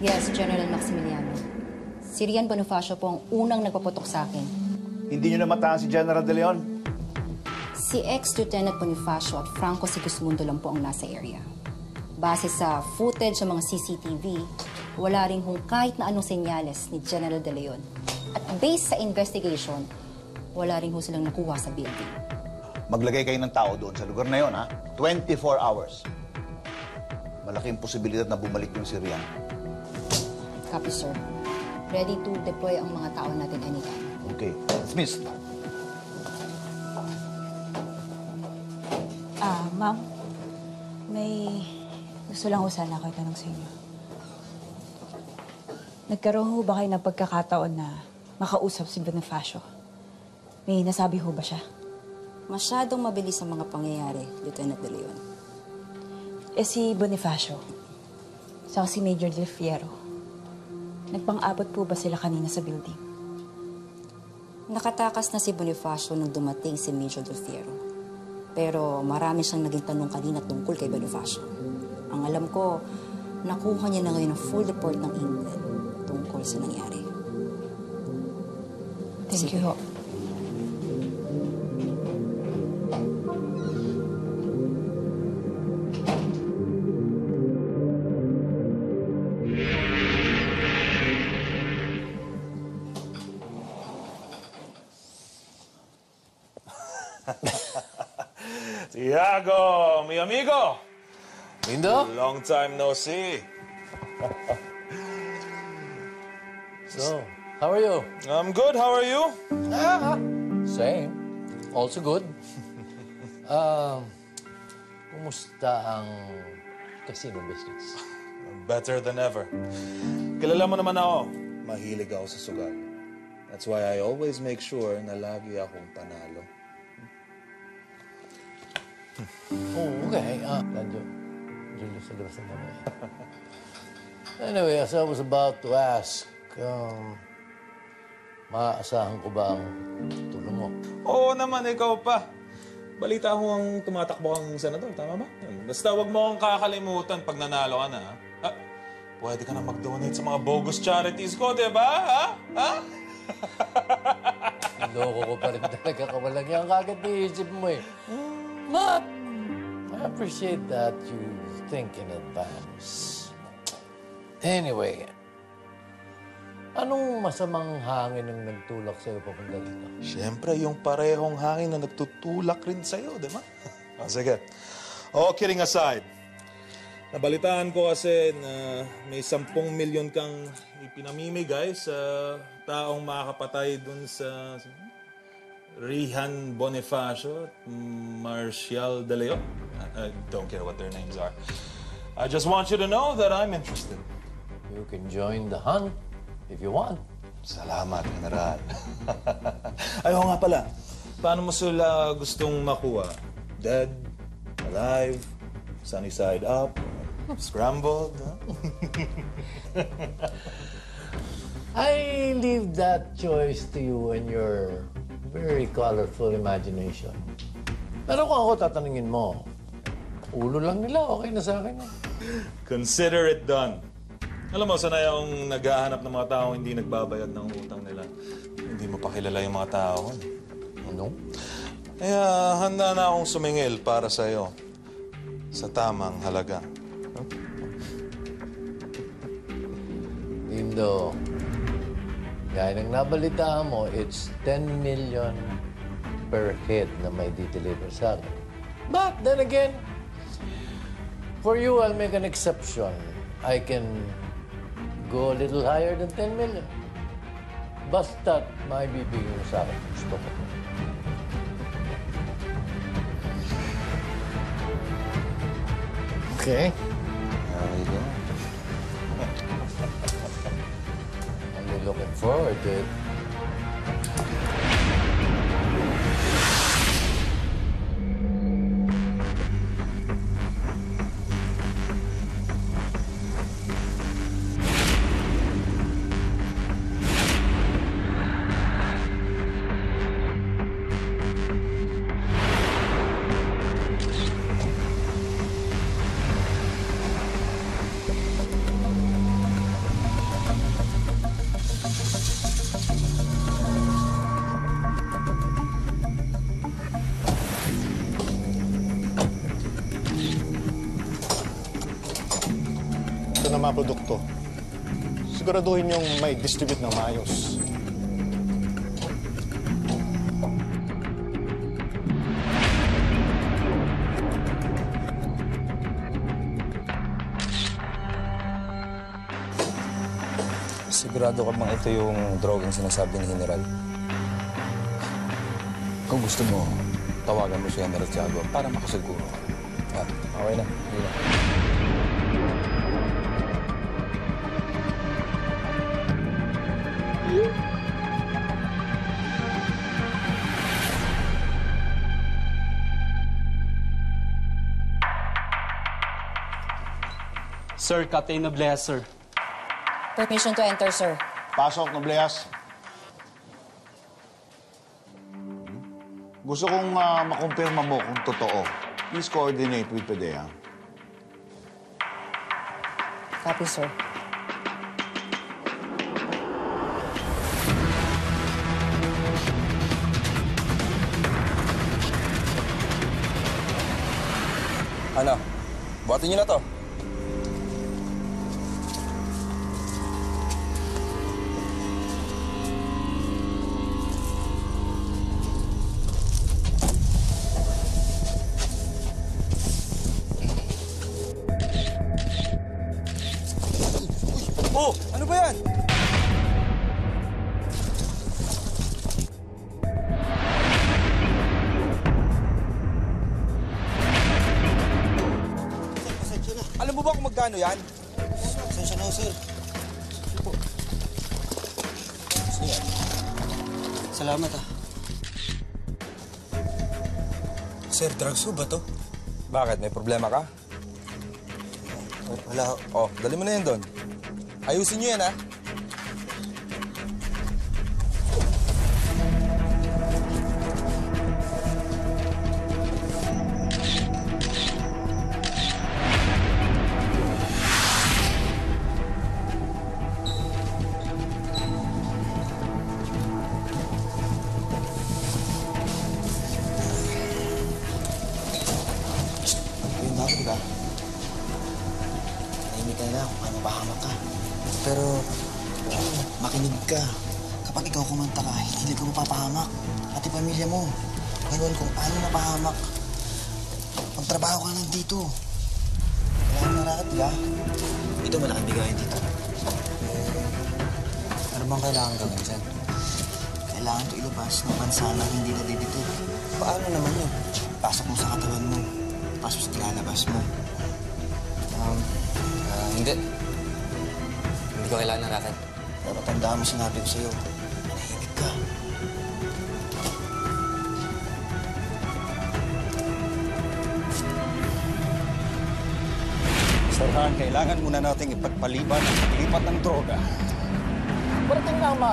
Yes, General Maximiliano. Si Rian Bonifacio po ang unang nagpaputok sa akin. Hindi nyo namatahan si General De Leon? Si ex-Lieutenant Bonifacio at Franco Sigismundo lang po ang nasa area. Base sa footage ng mga CCTV, wala rin hong kahit na anong senyales ni General De Leon. At based sa investigation, wala rin ho silang nakuha sa building. Maglagay kayo ng tao doon sa lugar na yon, ha? 24 hours. Malaking posibilidad na bumalik yung si Rian. Copy, sir. Ready to deploy ang mga tao natin anytime. Okay. Dismissed. Ah, ma'am. May gusto lang ho sana ako itanong sa inyo. Nagkaroon ho ba kayo ng pagkakataon na makausap si Bonifacio? May nasabi ho ba siya? Masyadong mabilis ang mga pangyayari, Lieutenant De Leon. Eh si Bonifacio, saka si Major Del Fiero, nagpang-abot po ba sila kanina sa building? Nakatakas na si Bonifacio nung dumating si Major Del Fiero. Pero marami siyang naging tanong kanina tungkol kay Bonifacio. Ang alam ko, nakuha niya na ngayon ang full report ng England tungkol sa nangyari. Thank Sige. you. Amigo. Lindo? Long time no see. So, how are you? I'm good. How are you? Same. Also good. um, kumusta ang casino business? Better than ever. Kilala mo naman ako. Mahilig ako sa sugal. That's why I always make sure na lagi akong panalo. Oh, okay. Ah, mamaya. anyway, as I was about to ask, um, maaasahan ko ba ang tulong mo? Oo naman, ikaw pa. Balita ko ang tumatakbo kang senador, tama ba? Basta wag mo akong kakalimutan pag nanalo ka na. ha? Ah, pwede ka na mag-donate sa mga bogus charities ko, di ba? Ha? Ha? Loko ko pa rin talaga kawalang yan. Kagad mo eh. But, I appreciate that you think in advance. Anyway, anong masamang hangin ang nagtulak sa'yo papunta dito? Siyempre, yung parehong hangin na nagtutulak rin sa'yo, di ba? oh, sige. Oh, kidding aside. Nabalitaan ko kasi na may 10 milyon kang ipinamimigay sa taong makakapatay dun sa Rihan Bonifacio Marcial De Leon. I, I don't care what their names are. I just want you to know that I'm interested. You can join the hunt if you want. Salamat, General. Ayaw nga pala. Paano mo sila gustong makuha? Dead? Alive? Sunny side up? Scrambled? huh? I leave that choice to you and your very colorful imagination. Pero kung ako tatanungin mo, ulo lang nila, okay na sa akin. eh. Consider it done. Alam mo, sanay akong naghahanap ng mga tao hindi nagbabayad ng utang nila. Hindi mo pa kilala yung mga tao. Ano? Kaya handa na akong sumingil para sa'yo sa tamang halaga. Lindo, gaya ng nabalitaan mo, it's 10 million per head na may deliver sa akin. But then again, for you, I'll make an exception. I can go a little higher than 10 million. Basta't may bibigyan mo sa akin. Gusto ko. Okay. There we go. Looking forward to siguraduhin yung may distribute ng maayos. Sigurado ka bang ito yung drogang sinasabi ni General? Kung gusto mo, tawagan mo si General Tiago para makasiguro. Ah, okay na. Sir, Captain Nobleza, sir. Permission to enter, sir. Pasok, Nobleas. Gusto kong uh, makumpirma mo kung totoo. Please coordinate with PDEA. Copy, sir. Ano? Buhatin niyo na to. Ho ba to? Bakit? May problema ka? Wala. Oh, dali mo na yun doon. Ayusin niyo yan, ha?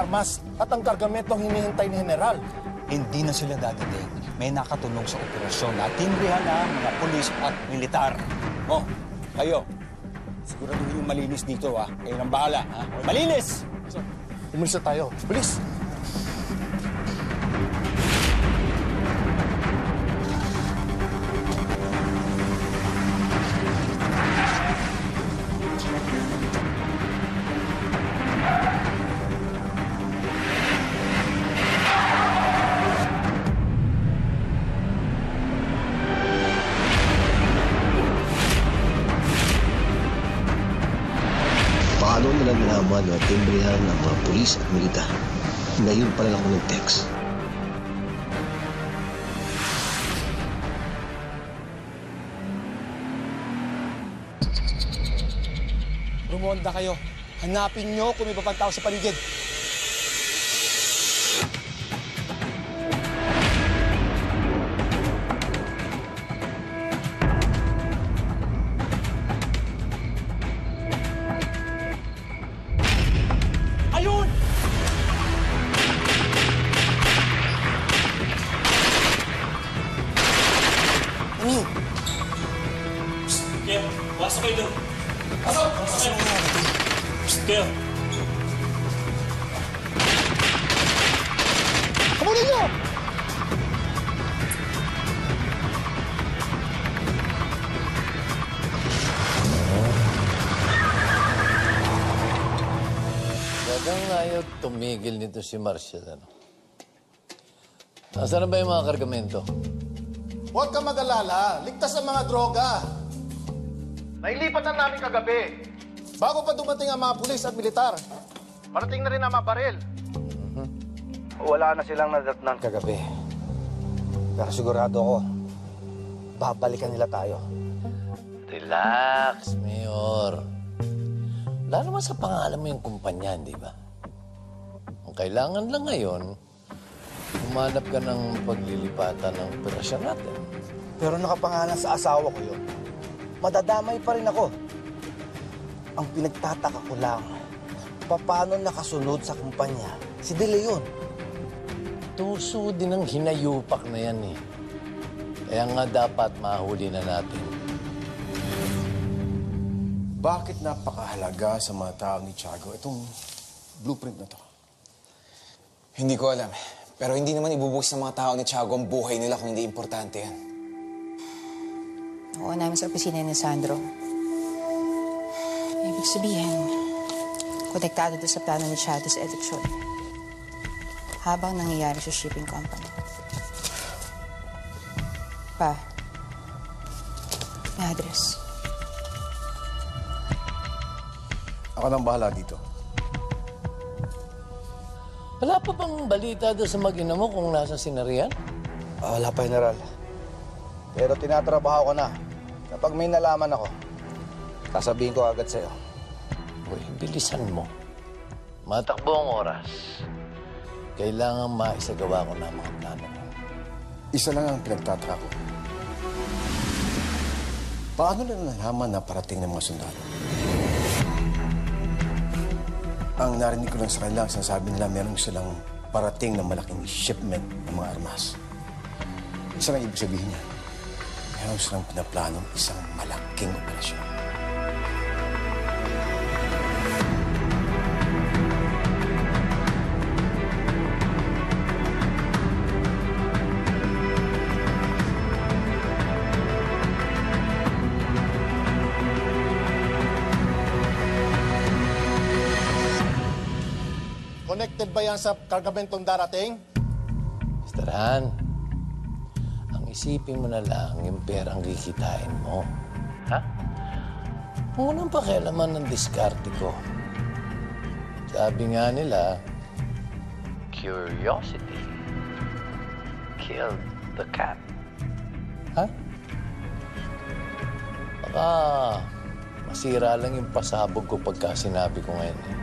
Marmas at ang kargamentong hinihintay ni General. Hindi na sila dadating. May nakatulong sa operasyon at timbrihan na mga pulis at militar. Oh, kayo. Siguraduhin yung malinis dito, ha? Kayo nang bahala, ha? Malinis! Umalis na tayo. Bilis! Pulis at militar? Ngayon pa lang ako nag-text. Rumonda kayo. Hanapin nyo kung may babang tao sa paligid. Si Marshall, ano? Nasaan na ba yung mga kargamento? Huwag ka mag-alala. Ligtas ang mga droga. Nailipat na namin kagabi. Bago pa dumating ang mga pulis at militar. Parating na rin ang mga baril. Wala na silang nadatnan kagabi. Pero sigurado ako, babalikan nila tayo. Relax, Mayor. Wala naman sa pangalan mo yung kumpanya, di ba? Ang kailangan lang ngayon, humanap ka ng paglilipatan ng operasyon natin. Pero nakapangalan sa asawa ko yun. Madadamay pa rin ako. Ang pinagtataka ko lang, paano nakasunod sa kumpanya si De Leon? Tuso din ang hinayupak na yan eh. Kaya nga dapat mahuli na natin. Bakit napakahalaga sa mga tao ni Tiago itong blueprint na to? Hindi ko alam. Pero hindi naman ibubuhos ng mga tao ni Tiago ang buhay nila kung hindi importante yan. Oo namin sa opisina ni Sandro. Ibig sabihin, konektado doon sa plano ni Chado sa eleksyon. Habang nangyayari sa shipping company. Pa, may address. Ako nang bahala dito. Wala pa bang balita doon sa mag mo kung nasa sinarian? Ah, wala pa, General. Pero tinatrabaho ko na. Kapag may nalaman ako, sasabihin ko agad sa'yo. Uy, bilisan mo. Matakbo ang oras. Kailangan maisagawa ko na ang mga plano ko. Isa lang ang pinagtataka ko. Paano nila nalaman na parating ng mga sundalo? Ang narinig ko lang sa kanila, sinasabi nila meron silang parating na malaking shipment ng mga armas. Isa lang ibig sabihin niya, meron silang pinaplanong isang malaking operasyon. Ba yan sa kargamentong darating? Mr. Han, ang isipin mo na lang yung perang kikitain mo. Ha? Huwag mo nang pakialaman ng diskarte ko. Sabi nga nila, curiosity killed the cat. Ha? Baka masira lang yung pasabog ko pagka sinabi ko ngayon. eh.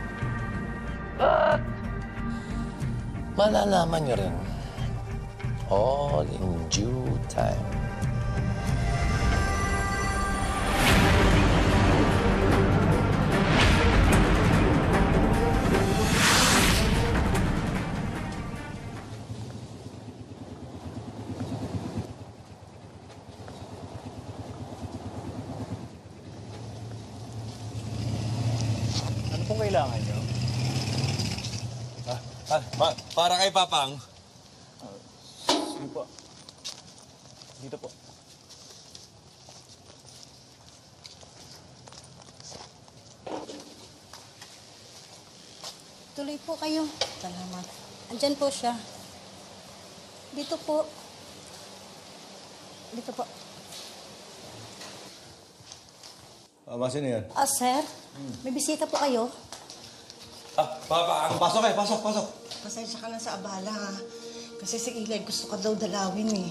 But, malalaman niyo rin. All in due time. Papang. Sige po. Dito po. Tuloy po kayo. Salamat. Andyan po siya. Dito po. Dito po. Mama, sino yan? Ah, sir, may bisita po kayo. Ah, Papang. Pasok eh, pasok, pasok. Pasensya ka na sa abala, ha? Kasi si Eli gusto ka daw dalawin, eh.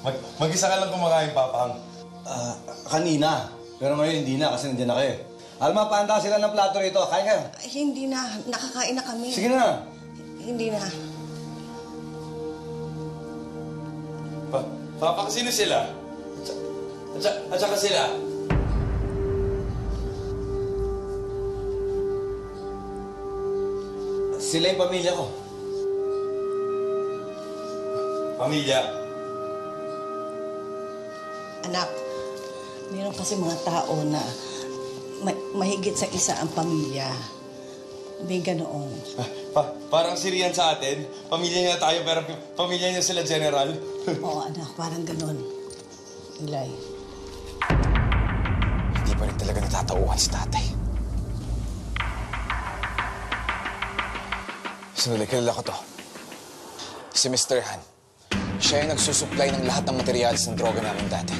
Mag mag-isa ka lang kumakain, Papang. Ah, kanina. Pero ngayon hindi na kasi nandiyan na kayo. Alma, paanda sila ng plato rito. Kain kayo. Ay, hindi na. Nakakain na kami. Sige na. Hindi na. Pa Papang, sino sila? At, sa- at saka sila? Sila yung pamilya ko. Pamilya. Anak, meron kasi mga tao na ma- mahigit sa isa ang pamilya. May ganoong. Pa parang si Rian sa atin. Pamilya niya tayo, pero pamilya niya sila General. Oo, anak, parang ganon. Ilay. Hindi pa rin talaga natatauhan si tatay. Sandali, kilala ko to. Si Mr. Han. Siya yung nagsusupply ng lahat ng materials ng droga namin dati.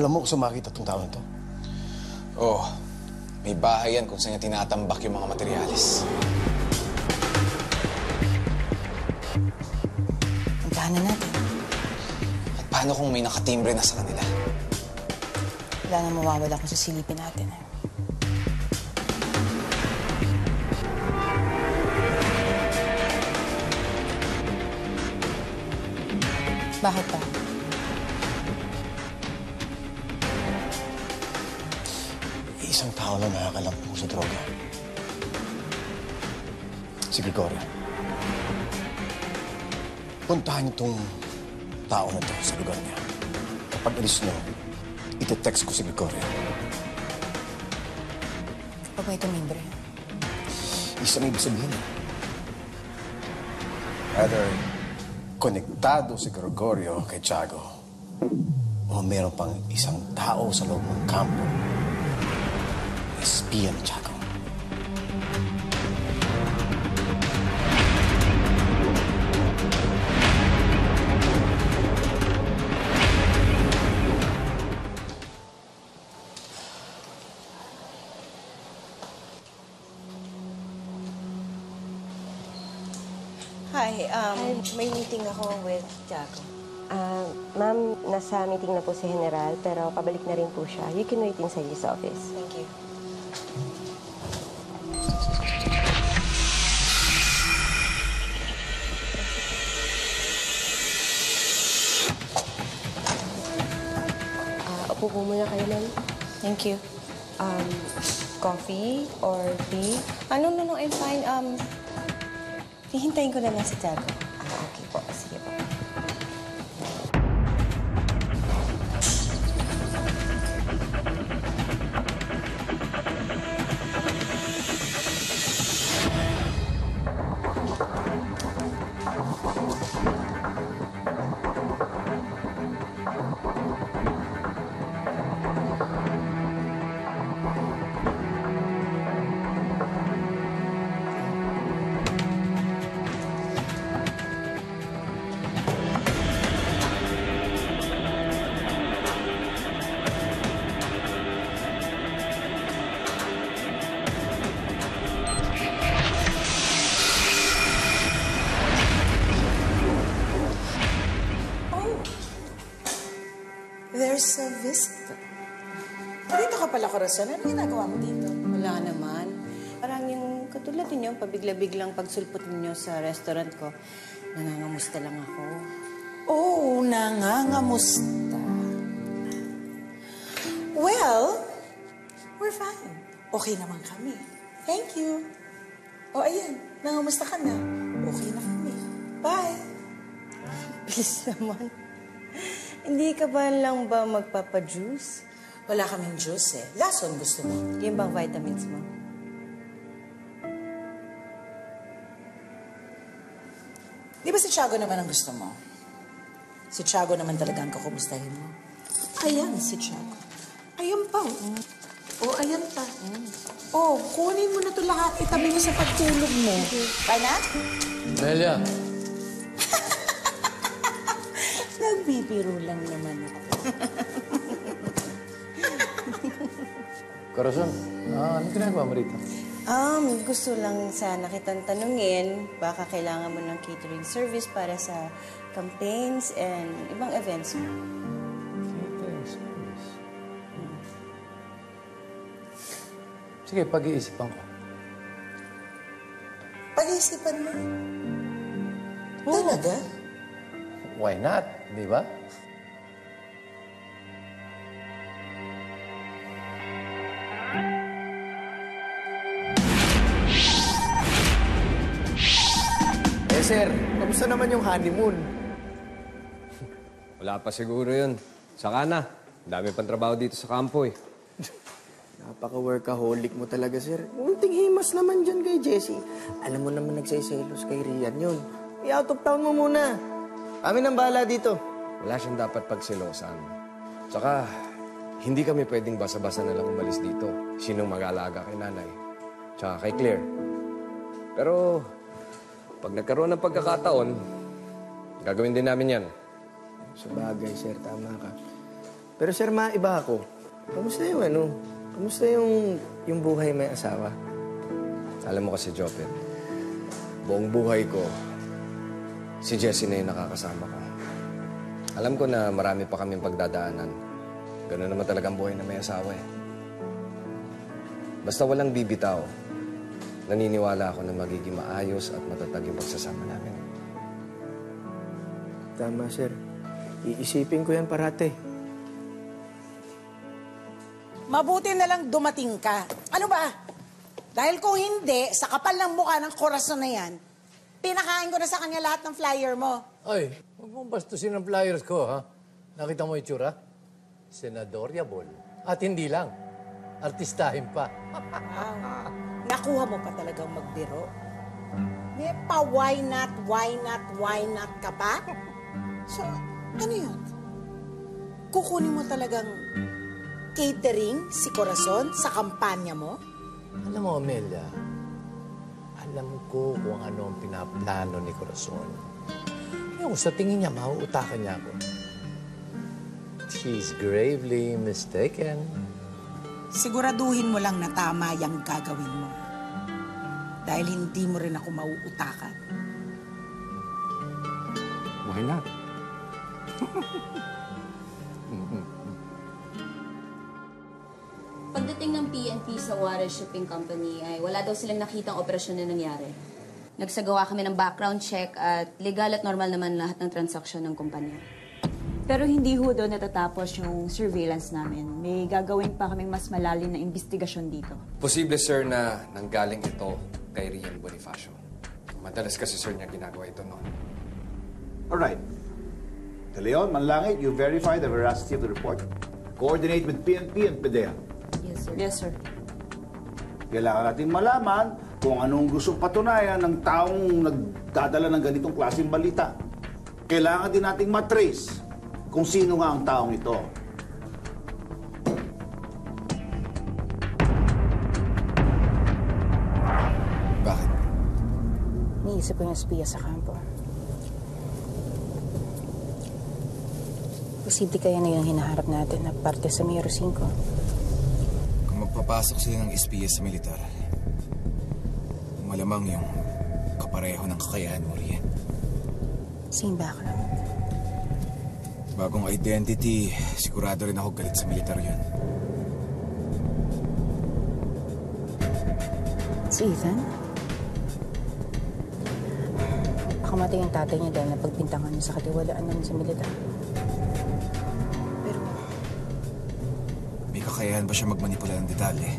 Alam mo kung saan makita itong tao na to? Oo. May bahay yan kung saan niya tinatambak yung mga materialis. Puntahan na natin. At paano kung may nakatimbre na sa kanila? Wala na mawawala kung sisilipin natin. Eh. Bakit pa? Isang tao lang nakakalampong sa droga. Si Gregorio. Puntahan itong tao na to sa lugar niya. Kapag alis niyo, iti-text ko si Gregorio. Huwag may tumimbre. Isang ibig sabihin. Either konektado si Gregorio kay Tiago o meron pang isang tao sa loob ng kampo na Tiago. Meeting ako with Jaco. Ah, ma'am, nasa meeting na po si General, pero pabalik na rin po siya. You can wait inside his office. Thank you. Ah, upo po muna kayo, ma'am. Thank you. Um, coffee or tea? Ah, no, no, no, I'm fine. Um, hihintayin ko na lang si Jaco. Ah, okay po. Sige po. Oh, pala, Corazon. Ano ginagawa mo dito? Wala naman. Parang yung katulad ninyo, pabigla-biglang pagsulpot ninyo sa restaurant ko, nangangamusta lang ako. Oh, nangangamusta. Well, we're fine. Okay naman kami. Thank you. Oh, ayan. Nangamusta ka na. Okay na kami. Bye. Bilis naman. Hindi ka ba lang ba magpapajuice? Wala kaming juice eh. Lason gusto mo. Yan bang vitamins mo? Di ba si Tiago naman ang gusto mo? Si Tiago naman talaga ang kakumustahin mo. Ayan si Tiago. Ayan pa. Oh, oh ayan pa. Oh, kunin mo na to lahat. Itabi mo sa pagtulog mo. Pana? Nelia, Nagbibiro lang naman ako. Corazon, ah, anong ginagawa mo rito? Um, gusto lang sana kitang tanungin, baka kailangan mo ng catering service para sa campaigns and ibang events mo. Catering service. Sige, pag-iisipan ko. Pag-iisipan mo. Talaga? Why not? Di ba? Sir, kamusta naman yung honeymoon? Wala pa siguro yun. Saka na. Dami pang trabaho dito sa kampo eh. Napaka-workaholic mo talaga, sir. Munting himas naman dyan kay Jessie. Alam mo naman nagsiselos kay Rian yun. I-out of town mo muna. Kami nang bahala dito. Wala siyang dapat pagsilosan. Saka, hindi kami pwedeng basa-basa na lang umalis dito. Sinong mag-aalaga kay nanay? Tsaka kay Claire. Pero, pag nagkaroon ng pagkakataon, gagawin din namin yan. Sabagay, sir. Tama ka. Pero sir, maiba ako. Kamusta yung ano? Kamusta yung, yung buhay may asawa? Alam mo kasi, Jopet, buong buhay ko, si Jessie na yung nakakasama ko. Alam ko na marami pa kaming pagdadaanan. Ganun naman talagang buhay na may asawa eh. Basta walang bibitaw, naniniwala ako na magiging maayos at matatag yung pagsasama namin. Tama, sir. Iisipin ko yan parate. Mabuti na lang dumating ka. Ano ba? Dahil kung hindi, sa kapal ng mukha ng korason na yan, pinakain ko na sa kanya lahat ng flyer mo. Ay, huwag mong bastusin ang flyers ko, ha? Nakita mo itsura? Senadoryable. At hindi lang. Artistahin pa. Nakuha mo pa talagang magbiro. May pa why not, why not, why not ka pa? So, ano yun? Kukunin mo talagang catering si Corazon sa kampanya mo? Alam mo, Amelia, alam ko kung ano ang pinaplano ni Corazon. Yung sa tingin niya, mauutakan niya ako. She's gravely mistaken. Siguraduhin mo lang na tama yung gagawin mo. Dahil hindi mo rin ako mauutakan. Why not? Pagdating ng PNP sa Juarez Shipping Company ay wala daw silang nakitang operasyon na nangyari. Nagsagawa kami ng background check at legal at normal naman lahat ng transaksyon ng kumpanya. Pero hindi ho doon natatapos yung surveillance namin. May gagawin pa kaming mas malalim na investigasyon dito. Posible, sir, na nanggaling ito kay Rian Bonifacio. Madalas kasi, sir, niya ginagawa ito noon. Alright. De Leon, Manlangit, you verify the veracity of the report. Coordinate with PNP and PDEA. Yes, sir. Yes, sir. Kailangan natin malaman kung anong gusto patunayan ng taong nagdadala ng ganitong klaseng balita. Kailangan din nating matrace kung sino nga ang taong ito. Bakit? Niisip ko yung espiya sa kampo. Posible kaya na yung hinaharap natin na parte sa Miro 5. Kung magpapasok sila ng espiya sa militar, malamang yung kapareho ng kakayahan mo riyan. Same background. Bagong identity, sigurado rin ako galit sa militar yun. Si Ethan? Pakamatay yung tatay niya dahil napagbintangan niya sa katiwalaan namin sa militar. May kakayahan ba siya magmanipula ng detalye?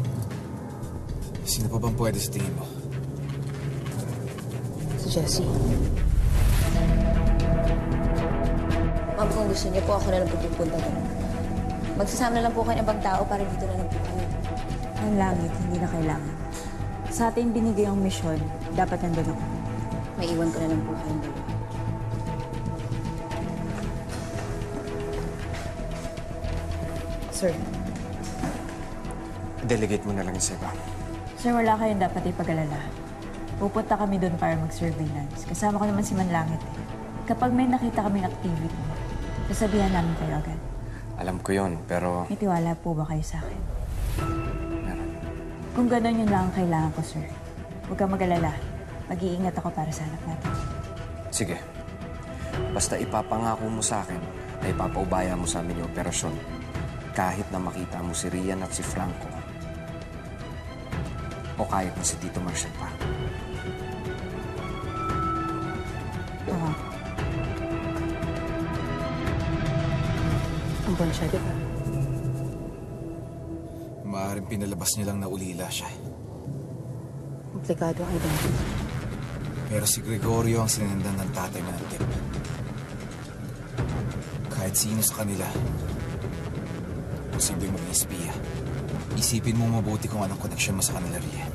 Sino pa bang pwede sa tingin mo? Si Jessie. Kung gusto niyo po, ako na lang pupunta doon. Magsasama na lang po kayo ng ibang tao para dito na lang po kayo. Ang langit, hindi na kailangan. Sa atin binigay ang misyon, dapat nandun ako. May iwan ko na lang po kayo. Sir. Delegate mo na lang sa iba. Sir, wala kayong dapat ipag-alala. Pupunta kami doon para mag-surveillance. Kasama ko naman si Manlangit eh. Kapag may nakita kaming activity, sasabihan namin kayo agad. Alam ko yun, pero... May tiwala po ba kayo sa akin? Kung gano'n yun lang ang kailangan ko, sir. Huwag kang mag-alala. Mag-iingat ako para sa anak natin. Sige. Basta ipapangako mo sa akin na ipapaubaya mo sa amin yung operasyon. Kahit na makita mo si Rian at si Franco. O kahit na si Tito Marshall pa. Oo. Ang buwan siya, di ba? Maaaring pinalabas niya lang na ulila siya. Komplikado ang identity. Pero si Gregorio ang sinendan ng tatay mo ng tip. Kahit sino sa kanila, posibleng maging espiya. Isipin mo mabuti kung anong koneksyon mo sa kanila, Rian.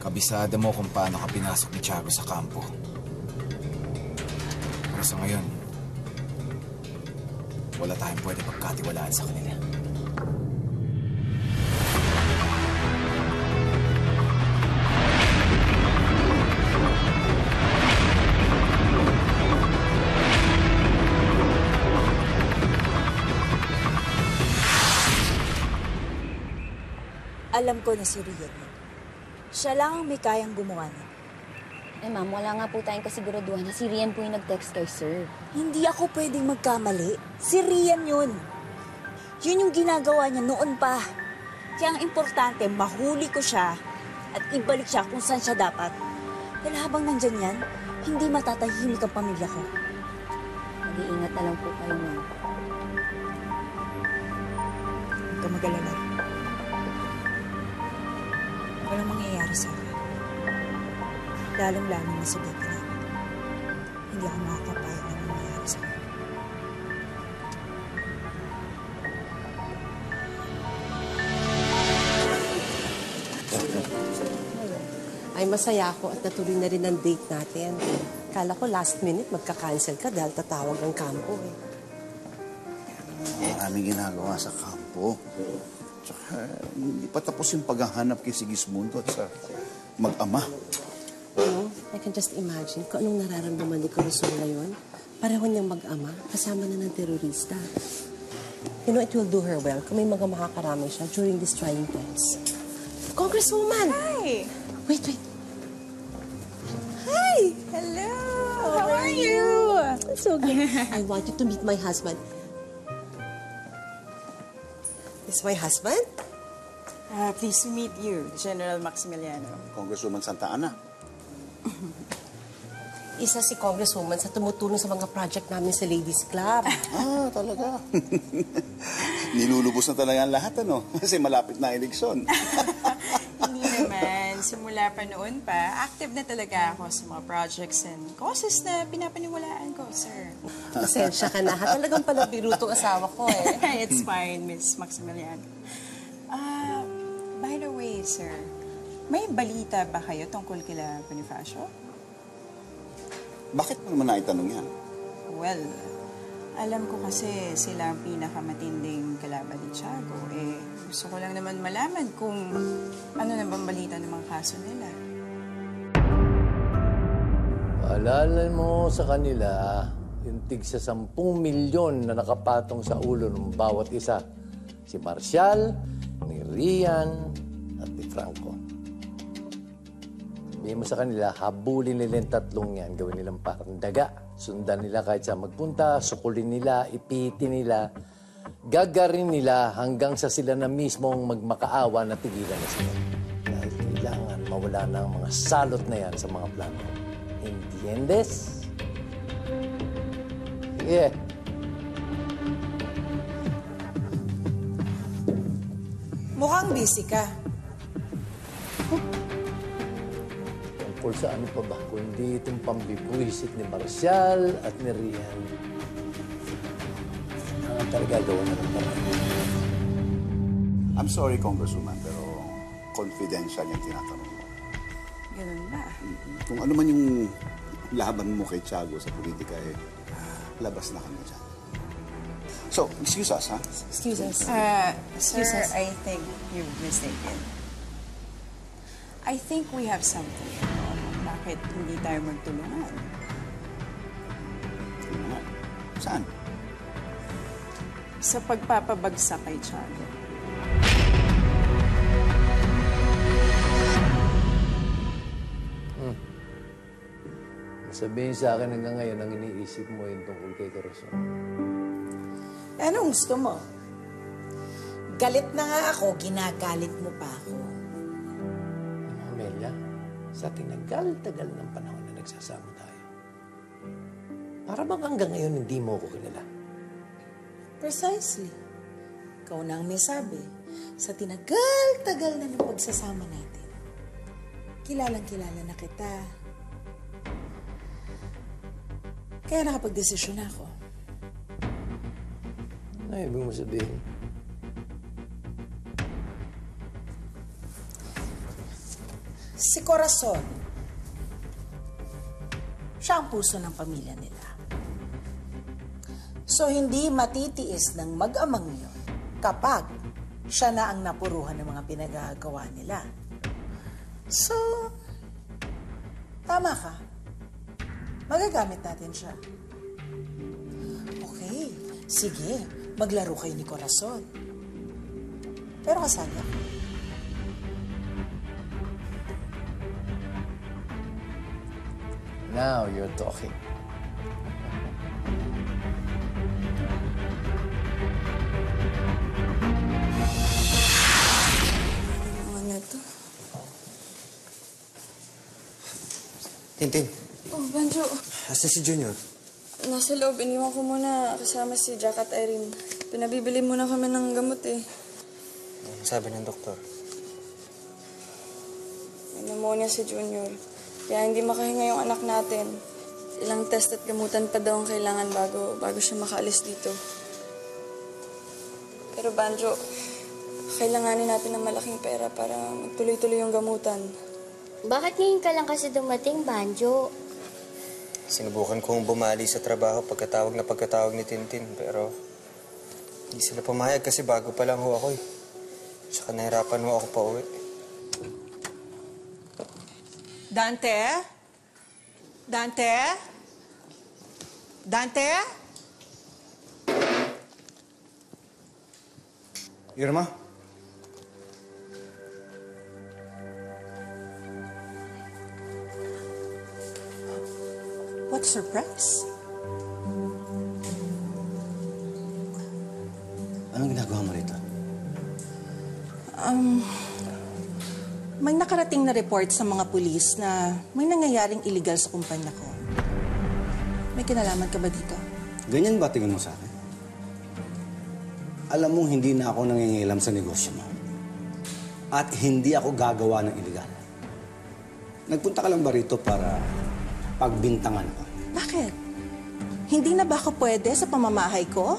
Kabisada mo kung paano ka pinasok ni Tiago sa kampo. Pero sa ngayon, Wala tayong pwede pagkatiwalaan sa kanila. Alam ko na si yun. Siya lang ang may kayang gumawa nun. Eh ma'am, wala nga po tayong kasiguraduhan na si Rian po yung nag-text kay sir. Hindi ako pwedeng magkamali. Si Rian yun. Yun yung ginagawa niya noon pa. Kaya ang importante, mahuli ko siya at ibalik siya kung saan siya dapat. Dahil habang nandyan yan, hindi matatahimik ang pamilya ko. Mag-iingat na lang po kayo, ma'am. Huwag ka mag-alala. Walang mangyayari sa akin. Lalong-lalo na sa baby namin. Hindi ako makakapayag na mangyayari sa akin. Ay, masaya ako at natuloy na rin ang date natin. Kala ko last minute magka-cancel ka dahil tatawag ang kampo eh. Maraming ginagawa sa kampo. Tsaka, hindi pa tapos yung paghahanap kay Sigismundo at sa mag-ama. You know, I can just imagine kung anong nararamdaman ni Corazon ngayon. Pareho niyang mag-ama, kasama na ng terorista. You know, it will do her well kung may mga makakarami siya during these trying times. Congresswoman! Hi! Wait, wait. Hi! Hello! How, are you? It's okay. I want you to meet my husband. This is my husband? Uh, pleased to meet you, General Maximiliano. Congresswoman Santa Ana. Isa si Congresswoman sa tumutulong sa mga project namin sa Ladies Club. ah, talaga. Nilulubos na talaga ang lahat, ano? Kasi malapit na eleksyon. Hindi naman. Simula pa noon pa, active na talaga ako sa mga projects and causes na pinapaniwalaan ko, sir. Pasensya ka na. ha? Talagang palabiro itong asawa ko eh. It's fine, Miss Maximiliano. Ah, by the way, sir, may balita ba kayo tungkol kila Bonifacio? Bakit mo naman naitanong yan? Well, alam ko kasi sila ang pinakamatinding kalaban ni Tiago. Eh, gusto ko lang naman malaman kung ano na bang balita ng mga kaso nila. Paalala mo sa kanila, yung tig sa 10 milyon na nakapatong sa ulo ng bawat isa. Si Marcial, ni Rian, at ni Franco. Sabihin mo sa kanila, habulin nila yung tatlong yan, gawin nilang parang daga. Sundan nila kahit saan magpunta, sukulin nila, ipitin nila, gagarin nila hanggang sa sila na mismong magmakaawa na tigilan na sila. Dahil kailangan mawala na ang mga salot na yan sa mga plano. Entiendes? Sige. Mukhang busy ka. Tungkol sa ano pa ba, kundi itong pambibuisit ni Marcial at ni Rian. Ang talaga gawa na ng parang. I'm sorry, Congresswoman, pero confidential yung tinatanong mo. Ganun ba? Kung ano man yung laban mo kay Tiago sa politika, eh, labas na kami dyan. So, excuse us, ha? Excuse us. Uh, sir, Excuse us. I think you've mistaken. I think we have something. Bakit hindi tayo magtulungan? Tulungan? Saan? Sa pagpapabagsak kay Tiago. Hmm. Sabihin sa akin hanggang ngayon ang iniisip mo yung tungkol kay Corazon. Anong gusto mo? Galit na nga ako, ginagalit mo pa ako. Amelia, sa tinagal-tagal ng panahon na nagsasama tayo, para bang hanggang ngayon hindi mo ako kilala? Precisely. Ikaw na ang may sabi. Sa tinagal-tagal na ng pagsasama natin, kilalang kilala na kita. Kaya nakapag-desisyon ako. Ano ibig mo sabihin? Si Corazon, siya ang puso ng pamilya nila. So hindi matitiis ng mag-amang yun kapag siya na ang napuruhan ng mga pinagagawa nila. So, tama ka. Magagamit natin siya. Okay, sige, maglaro kayo ni Corazon. Pero kasali ako. Now you're talking. Ano to? Tintin, Oh, Banjo. asa si Junior? Nasa loob, iniwan ko muna kasama si Jack at Irene. Pinabibili muna kami ng gamot eh. Sabi ng doktor. May pneumonia si Junior. Kaya hindi makahinga yung anak natin. Ilang test at gamutan pa daw ang kailangan bago, bago siya makaalis dito. Pero Banjo, kailanganin natin ng malaking pera para magtuloy-tuloy yung gamutan. Bakit ngayon ka lang kasi dumating, Banjo? Sinubukan kong bumali sa trabaho pagkatawag na pagkatawag ni Tintin, pero hindi sila pumayag kasi bago pa lang ho ako eh. Tsaka nahirapan ho ako pa uwi. Dante? Dante? Dante? Irma? What surprise? Anong ginagawa mo rito? Um, may nakarating na report sa mga pulis na may nangyayaring illegal sa kumpanya ko. May kinalaman ka ba dito? Ganyan ba tingin mo sa akin? Alam mong hindi na ako nangingilam sa negosyo mo. At hindi ako gagawa ng iligal. Nagpunta ka lang ba rito para pagbintangan ako? Bakit? Hindi na ba ako pwede sa pamamahay ko?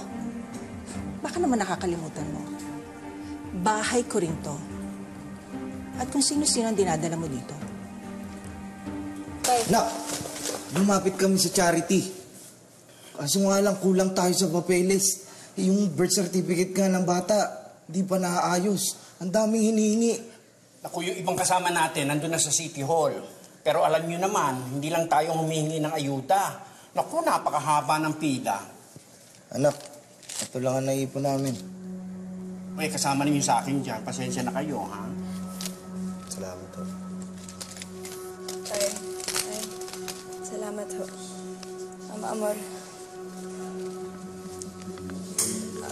Baka naman nakakalimutan mo. Bahay ko rin to. At kung sino-sino ang dinadala mo dito. Nak! Lumapit kami sa charity. Kaso nga lang, kulang tayo sa papeles. Yung birth certificate nga ng bata, di pa naaayos. Ang daming hinihingi. Naku, yung ibang kasama natin, nandun na sa City Hall. Pero alam nyo naman, hindi lang tayo humihingi ng ayuda. Naku, napakahaba ng pila. Anak, ito lang ang naipon namin. Uy, kasama ninyo sa akin dyan. Pasensya na kayo, ha? Salamat ho. Ay, ay. Salamat ho. Mama Amor.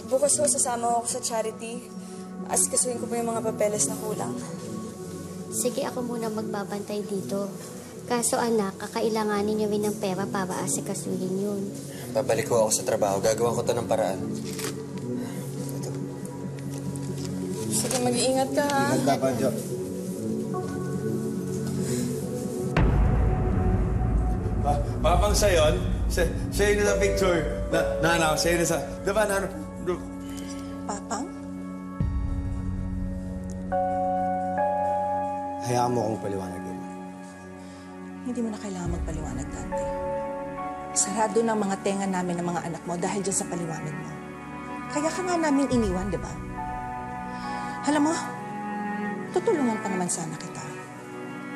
Bukas ho, sasama ho ako sa charity. Asikasuhin ko pa yung mga papeles na kulang. Sige, ako muna magbabantay dito. Kaso anak, kakailanganin niyo rin ng pera para asikasuhin yun. Babalik ko ako sa trabaho. Gagawa ko to ng paraan. Sige, mag-iingat ka ha. Ingat Papang sayon, sa, sa'yo na sa picture. Na, na, na, sa'yo na sa, di ba, na, na, Papang? Hayaan mo akong paliwanagin. Hindi mo na kailangan magpaliwanag, Dante. Sarado ng mga tenga namin ng mga anak mo dahil dyan sa paliwanag mo. Kaya ka nga namin iniwan, di ba? Alam mo, tutulungan pa naman sana kita.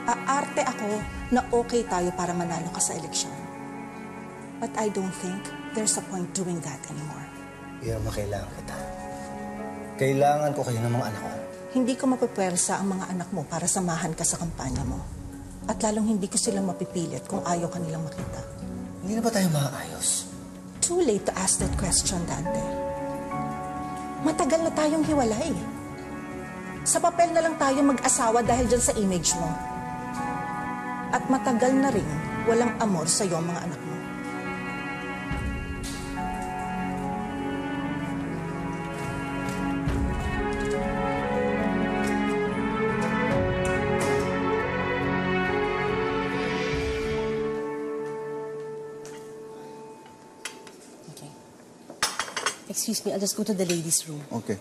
Aarte ako na okay tayo para manalo ka sa eleksyon. But I don't think there's a point doing that anymore. Irma, kailangan kita. Kailangan ko kayo ng mga anak ko. Hindi ko mapipwersa ang mga anak mo para samahan ka sa kampanya mo. At lalong hindi ko silang mapipilit kung ayaw ka nilang makita. Hindi na ba tayo maayos? Too late to ask that question, Dante. Matagal na tayong hiwalay. Sa papel na lang tayo mag-asawa dahil dyan sa image mo. At matagal na rin walang amor sa iyo ang mga anak mo. Excuse me, I'll just go to the ladies' room. Okay.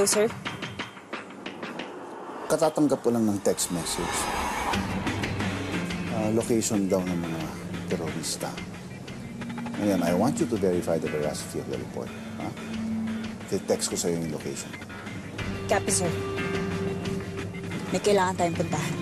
Hello, sir? Katatanggap ko lang ng text message. Ah, location daw ng mga terorista. Ngayon, I want you to verify the veracity of the report. Ha? Text ko sa'yo yung location. Copy, sir. May kailangan tayong puntahan.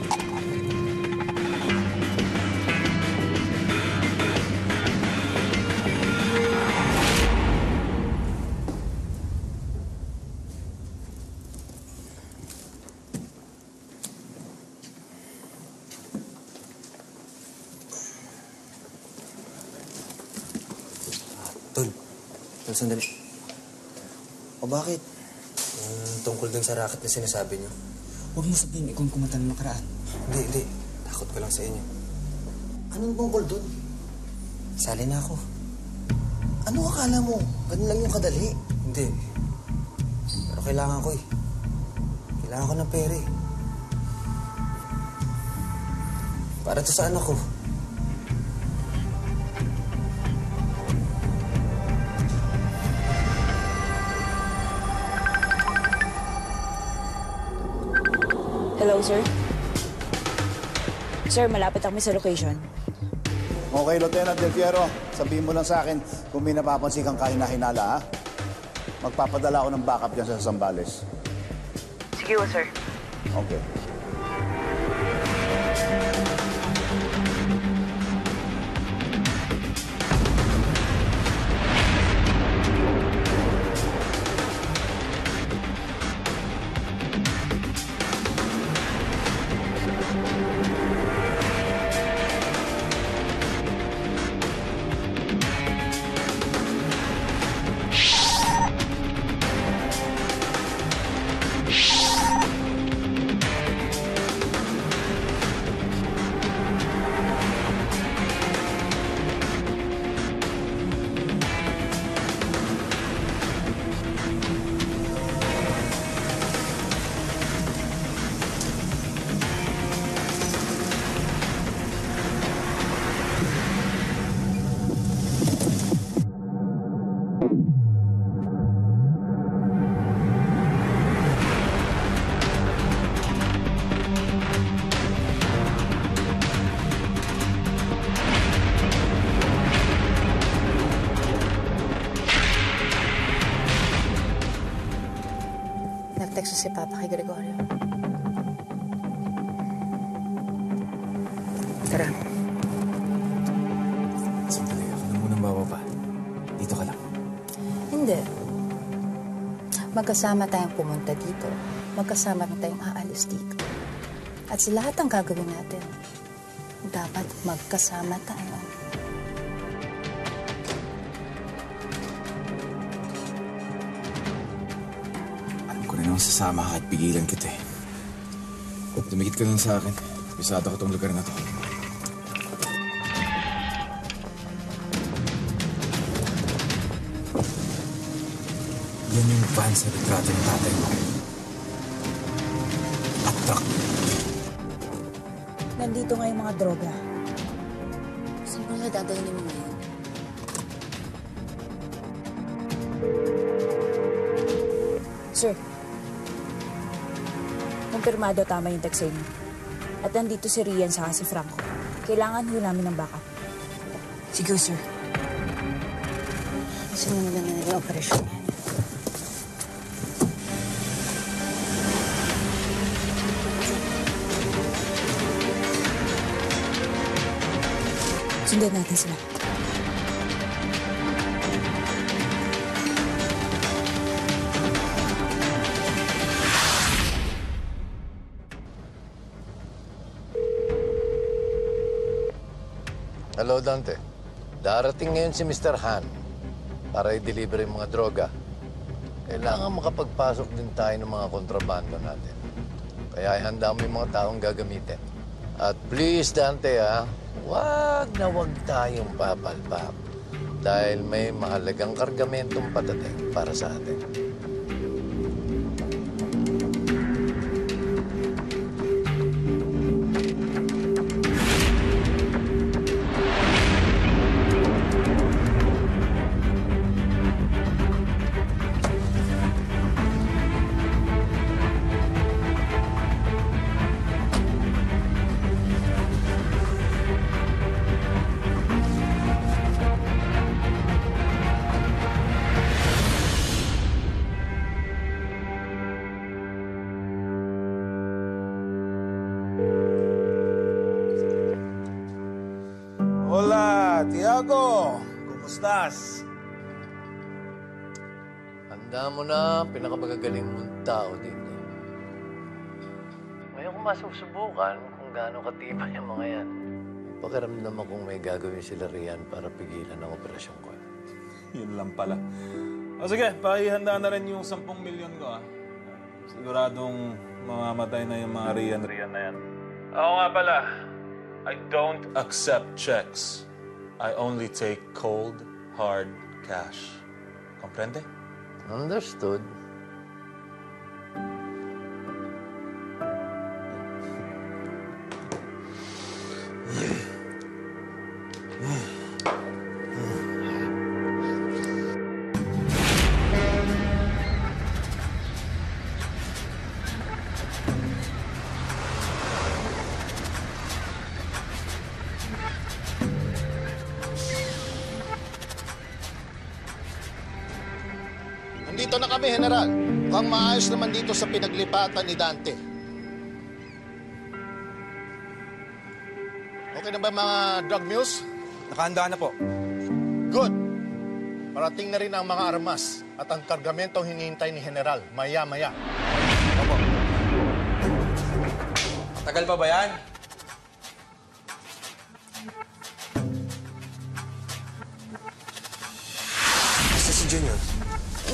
Sandali. O bakit? Yung tungkol dun sa racket na sinasabi niyo. Huwag mo sabihin ikaw yung kumanta ng nakaraan. Hindi, hindi. Takot ko lang sa inyo. Anong tungkol dun? Sali na ako. Ano akala mo? Ganun lang yung kadali. Hindi. Pero kailangan ko eh. Kailangan ko ng pera eh. Para to sa anak ko. Hello, sir? Sir, malapit kami sa location. Okay, Lieutenant Del Fierro, sabihin mo lang sa akin kung may napapansin kang kahina-hinala, ha? Magpapadala ako ng backup dyan sa Zambales. Sige sir. Okay. Magkasama tayong pumunta dito. Magkasama na tayong aalis dito. At sa lahat ng gagawin natin, dapat magkasama tayo. Alam ko na naman sasama ka at pigilan kita eh. Dumikit ka lang sa akin. Bisado ko tong lugar na to. Yan yung van sa litrato ng tatay mo. At truck. Nandito nga yung mga droga. Saan mo nila dadalhin mo ngayon? Sir, kumpirmado tama yung text sa inyo. At nandito si Rian saka si Franco. Kailangan ho namin ng backup. Sige, sir. Sunod na nila yung operasyon Sundan natin sila. Hello, Dante. Darating ngayon si Mr. Han para i-deliver yung mga droga. Kailangan makapagpasok din tayo ng mga kontrabando natin. Kaya ihanda mo yung mga taong gagamitin. At please, Dante, ha, wag na wag tayong papalpak. Dahil may mahalagang kargamentong patating para sa atin. Gaano katibay ang mga yan. Pakiramdam kung may gagawin sila riyan para pigilan ang operasyon ko. Yun lang pala. O sige, pakihanda na rin yung 10 milyon ko ah. Siguradong mamamatay na yung mga riyan-riyan na yan. Oo nga pala, I don't accept checks. I only take cold, hard cash. Comprende? Understood. Kami, General. Mukhang maayos naman dito sa pinaglipatan ni Dante. Okay na ba mga drug mules? Nakahanda na po. Good. Parating na rin ang mga armas at ang kargamentong hinihintay ni General maya-maya. Tagal pa ba yan?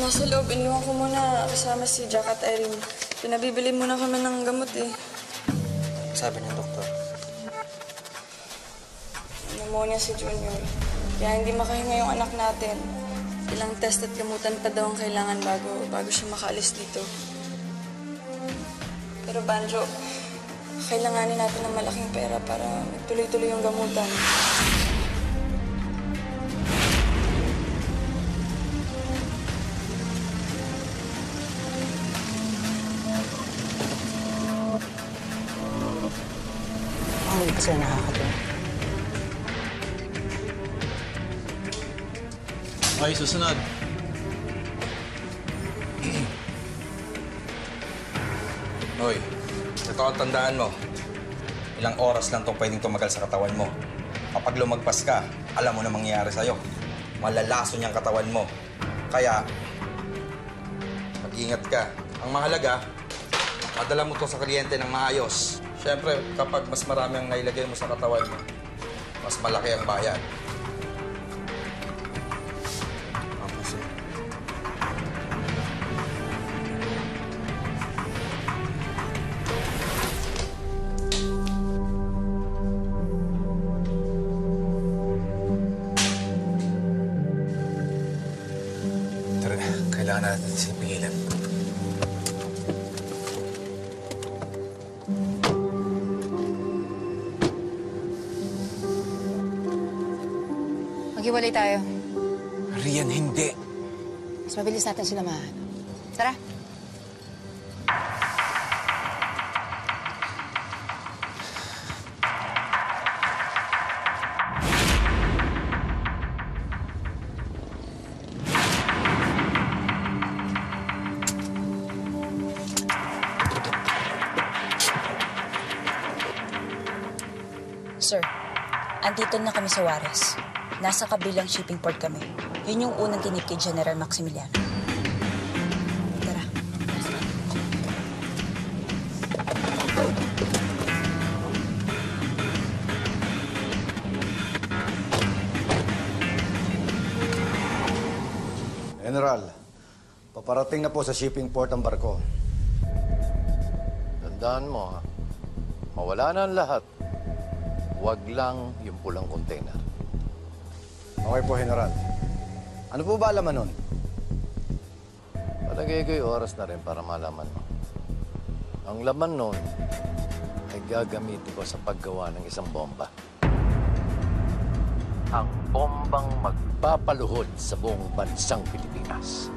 Nasa loob, iniwan ko muna kasama si Jack at Erin. Pinabibili muna kami ng gamot eh. Sabi ng doktor. Pneumonia si Junior. Kaya hindi makahinga yung anak natin. Ilang test at gamutan pa daw ang kailangan bago, bago siya makaalis dito. Pero Banjo, kailanganin natin ng malaking pera para tuloy-tuloy yung gamutan. Isa nakakatawa. Okay, susunod. Hoy, ito ang tandaan mo. Ilang oras lang itong pwedeng tumagal sa katawan mo. Kapag lumagpas ka, alam mo na mangyayari sa'yo. Malalaso niyang katawan mo. Kaya, mag-ingat ka. Ang mahalaga, madala mo to sa kliyente ng maayos. Siyempre, kapag mas marami ang nailagay mo sa katawan mo, mas malaki ang bayad. Natin sila mahanap. Tara. Sir, andito na kami sa Juarez. Nasa kabilang shipping port kami. Yun yung unang tinig kay General Maximiliano. Paparating na po sa shipping port ang barko. Tandaan mo, ha? Mawala na ang lahat. Huwag lang yung pulang container. Okay po, General. Ano po ba laman nun? Palagay ko'y oras na rin para malaman mo. Ang laman nun ay gagamitin ko sa paggawa ng isang bomba. Ang bombang magpapaluhod sa buong bansang Pilipinas.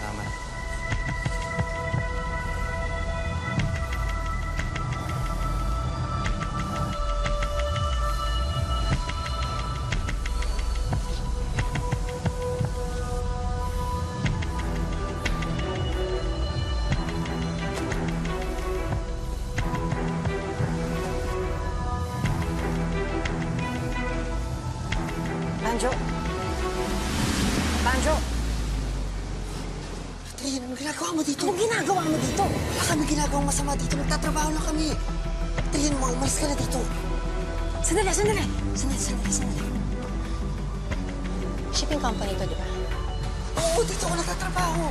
Tama na kami. Dito. Nagtatrabaho lang kami. Trian, mo, umalis ka na dito. Sandali, sandali! Sandali, sandali, sandali. Shipping company to, di ba? Oo, dito ako nagtatrabaho.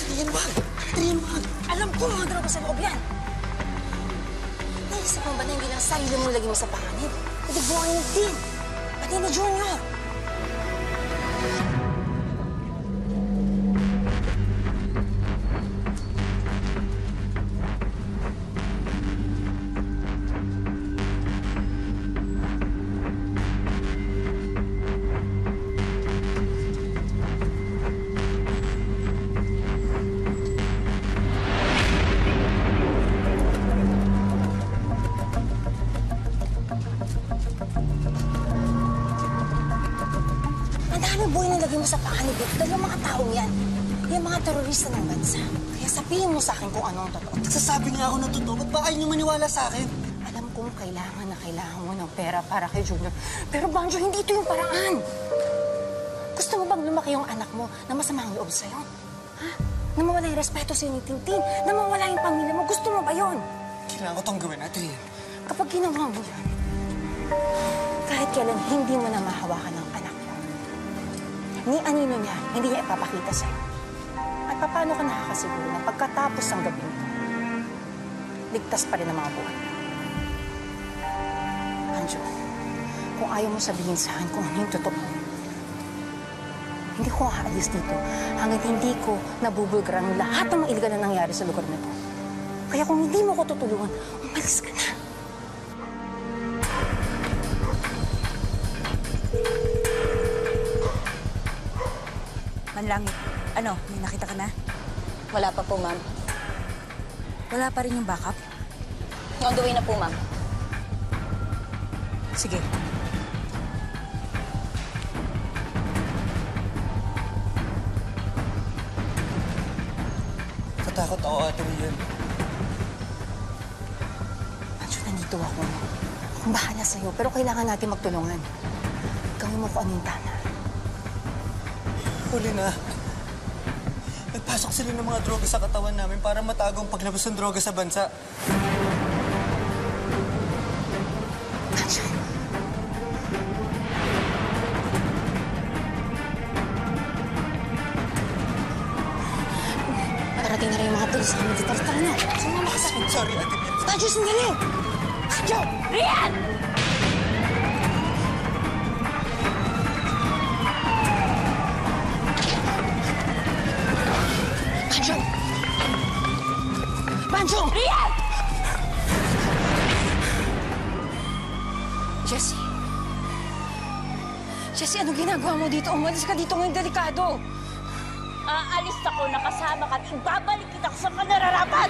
Trian, wag! Trian, wag! Alam ko mga droga sa loob yan! Naisip mo ba na hindi lang sarili mo lagi mo sa panganib? Hindi buwan din! Pati ni Junior! Kung ano ang totoo. Nagsasabi nga ako ng totoo. Ba't ba kayo niyo maniwala sa akin? Alam kong kailangan na kailangan mo ng pera para kay Junior. Pero Banjo, hindi ito yung paraan. Gusto mo bang lumaki yung anak mo na masama ang loob sa'yo? Ha? Na mawala yung respeto sa'yo ni Tintin? Na mawala yung pamilya mo? Gusto mo ba yon? Kailangan ko tong gawin, Ate Rian. Kapag ginawa mo yan, kahit kailan hindi mo na mahawakan ng anak mo. Ni anino niya, hindi niya ipapakita sa'yo. Paano ka nakakasiguro na pagkatapos ng gabi ito, ligtas pa rin ang mga buhay? Anjo, kung ayaw mo sabihin sa akin kung ano yung totoo, hindi ko aalis dito hanggang hindi ko nabubulgar ang lahat ng mga iligal na nangyari sa lugar na to. Kaya kung hindi mo ko tutulungan, umalis ka na. Wala pa po, ma'am. Wala pa rin yung backup? On the way na po, ma'am. Sige. Katakot ako, Ate Rian. Anjo, nandito ako. Akong bahala sa'yo, pero kailangan natin magtulungan. Gawin mo kung ano yung tama. Huli na. Nagpasok sila ng mga droga sa katawan namin para matago ang paglabas ng droga sa bansa. Parating na rin yung mga pulis namin dito. Tara na. Sumama ka sa akin. Sorry, Ate Rian. Anjo, sandali! Anjo! Rian! Dito? Umalis ka dito ngayon, delikado! Aalis ako na kasama ka at ibabalik kita sa kanararapat!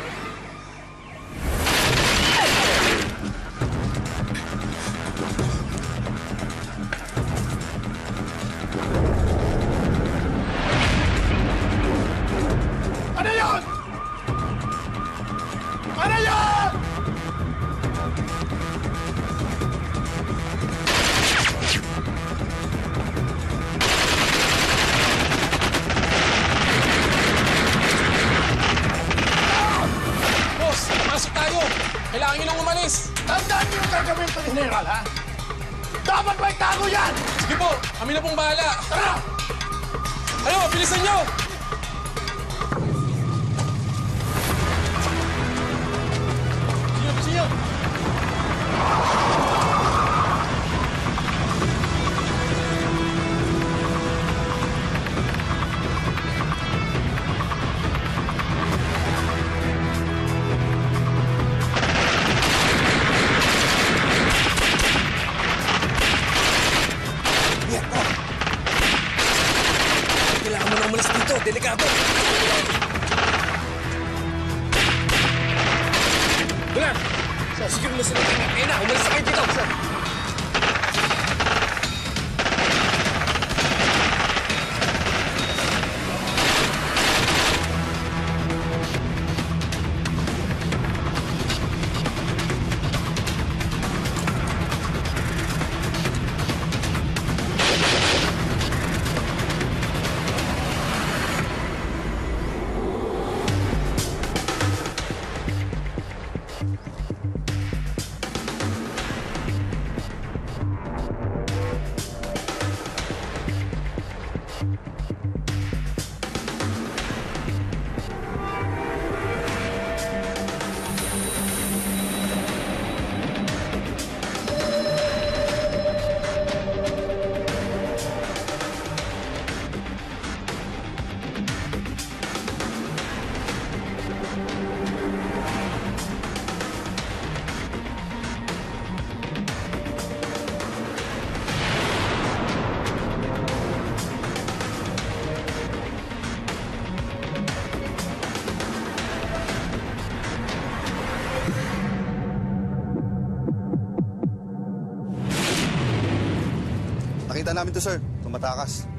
Namin to, sir. Tumatakas.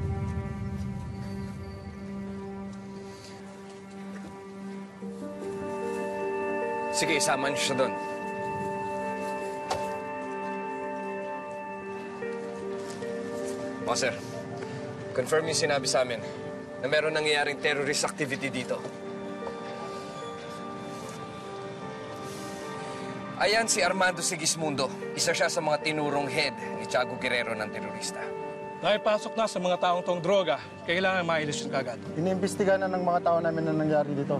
Sige, isama niyo siya doon. Mga sir, confirm yung sinabi sa amin na meron nangyayaring terrorist activity dito. Ayan si Armando Sigismundo. Isa siya sa mga tinurong head ni Tiago Guerrero ng terorista. Dahil pasok na sa mga taong tong droga, kailangan mailis yun kagad. Iniimbestiga na ng mga tao namin na nangyari dito.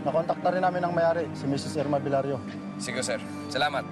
Nakontakta rin namin ang mayari, si Mrs. Irma Bilario. Sige, sir. Salamat.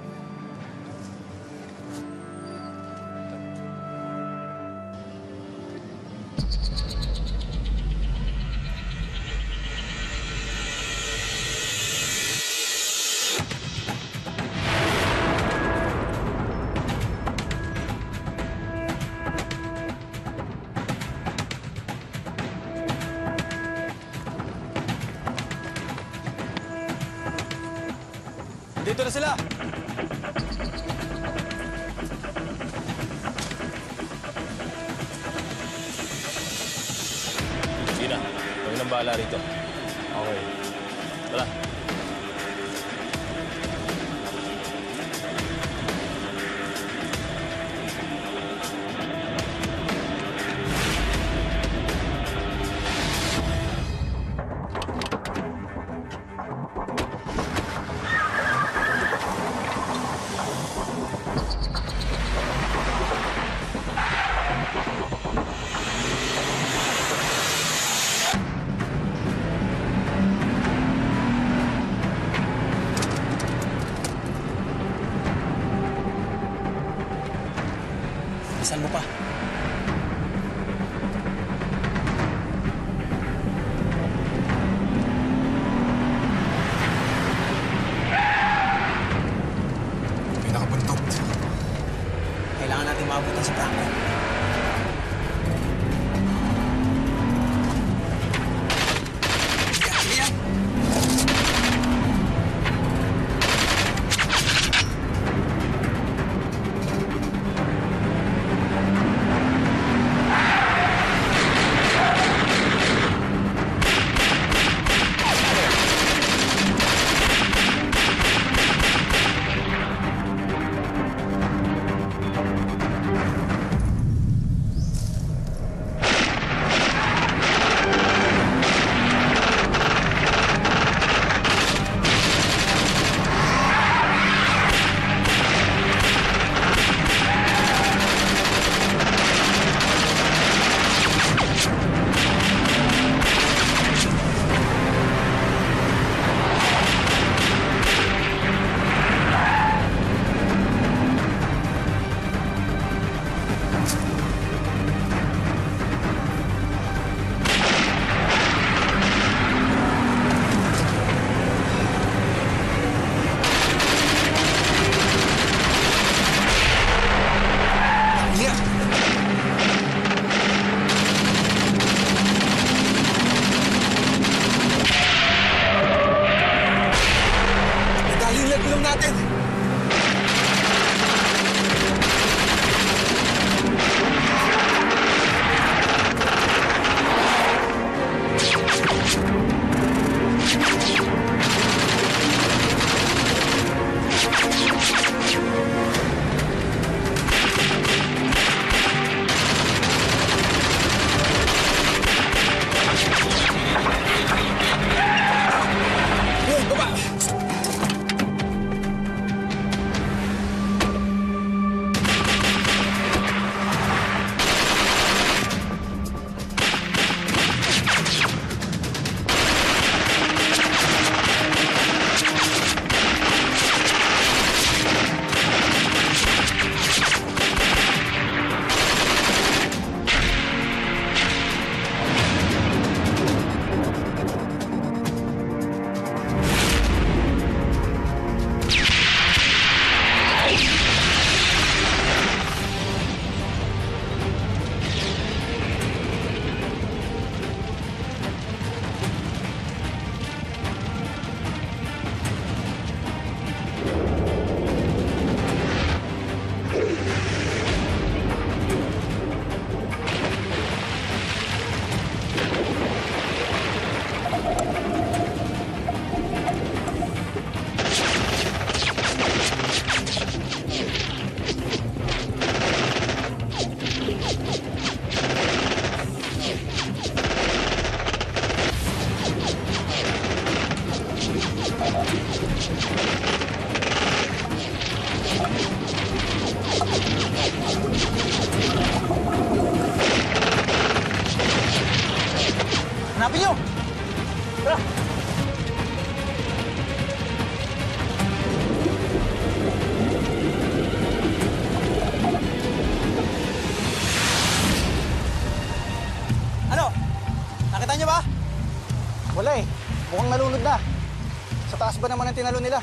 Tinalo nila?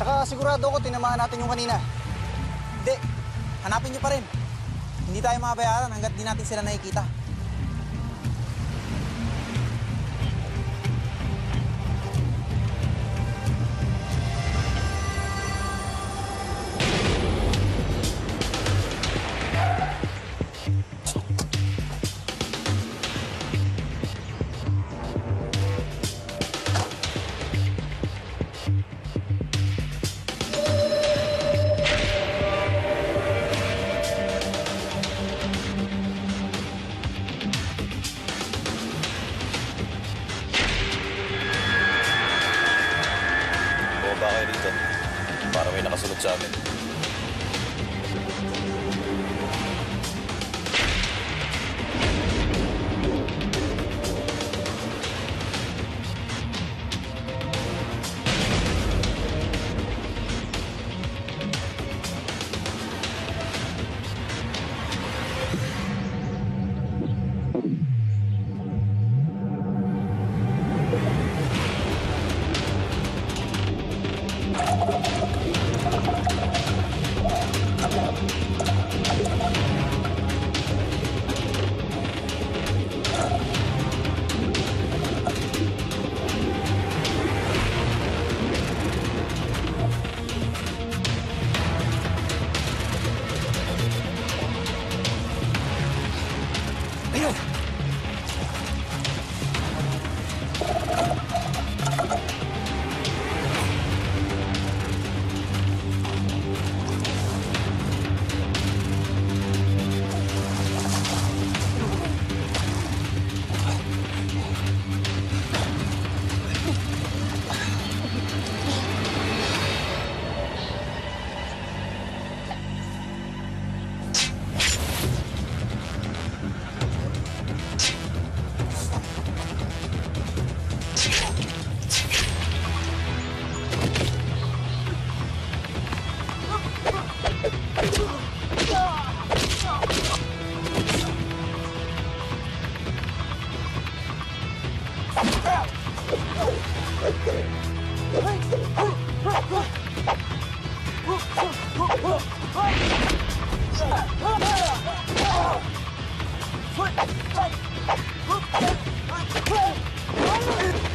Tsaka sigurado ko tinamaan natin yung kanina. Hindi. Hanapin niyo pa rin. Hindi tayo mabayaran hanggat di natin sila nakikita. Ayos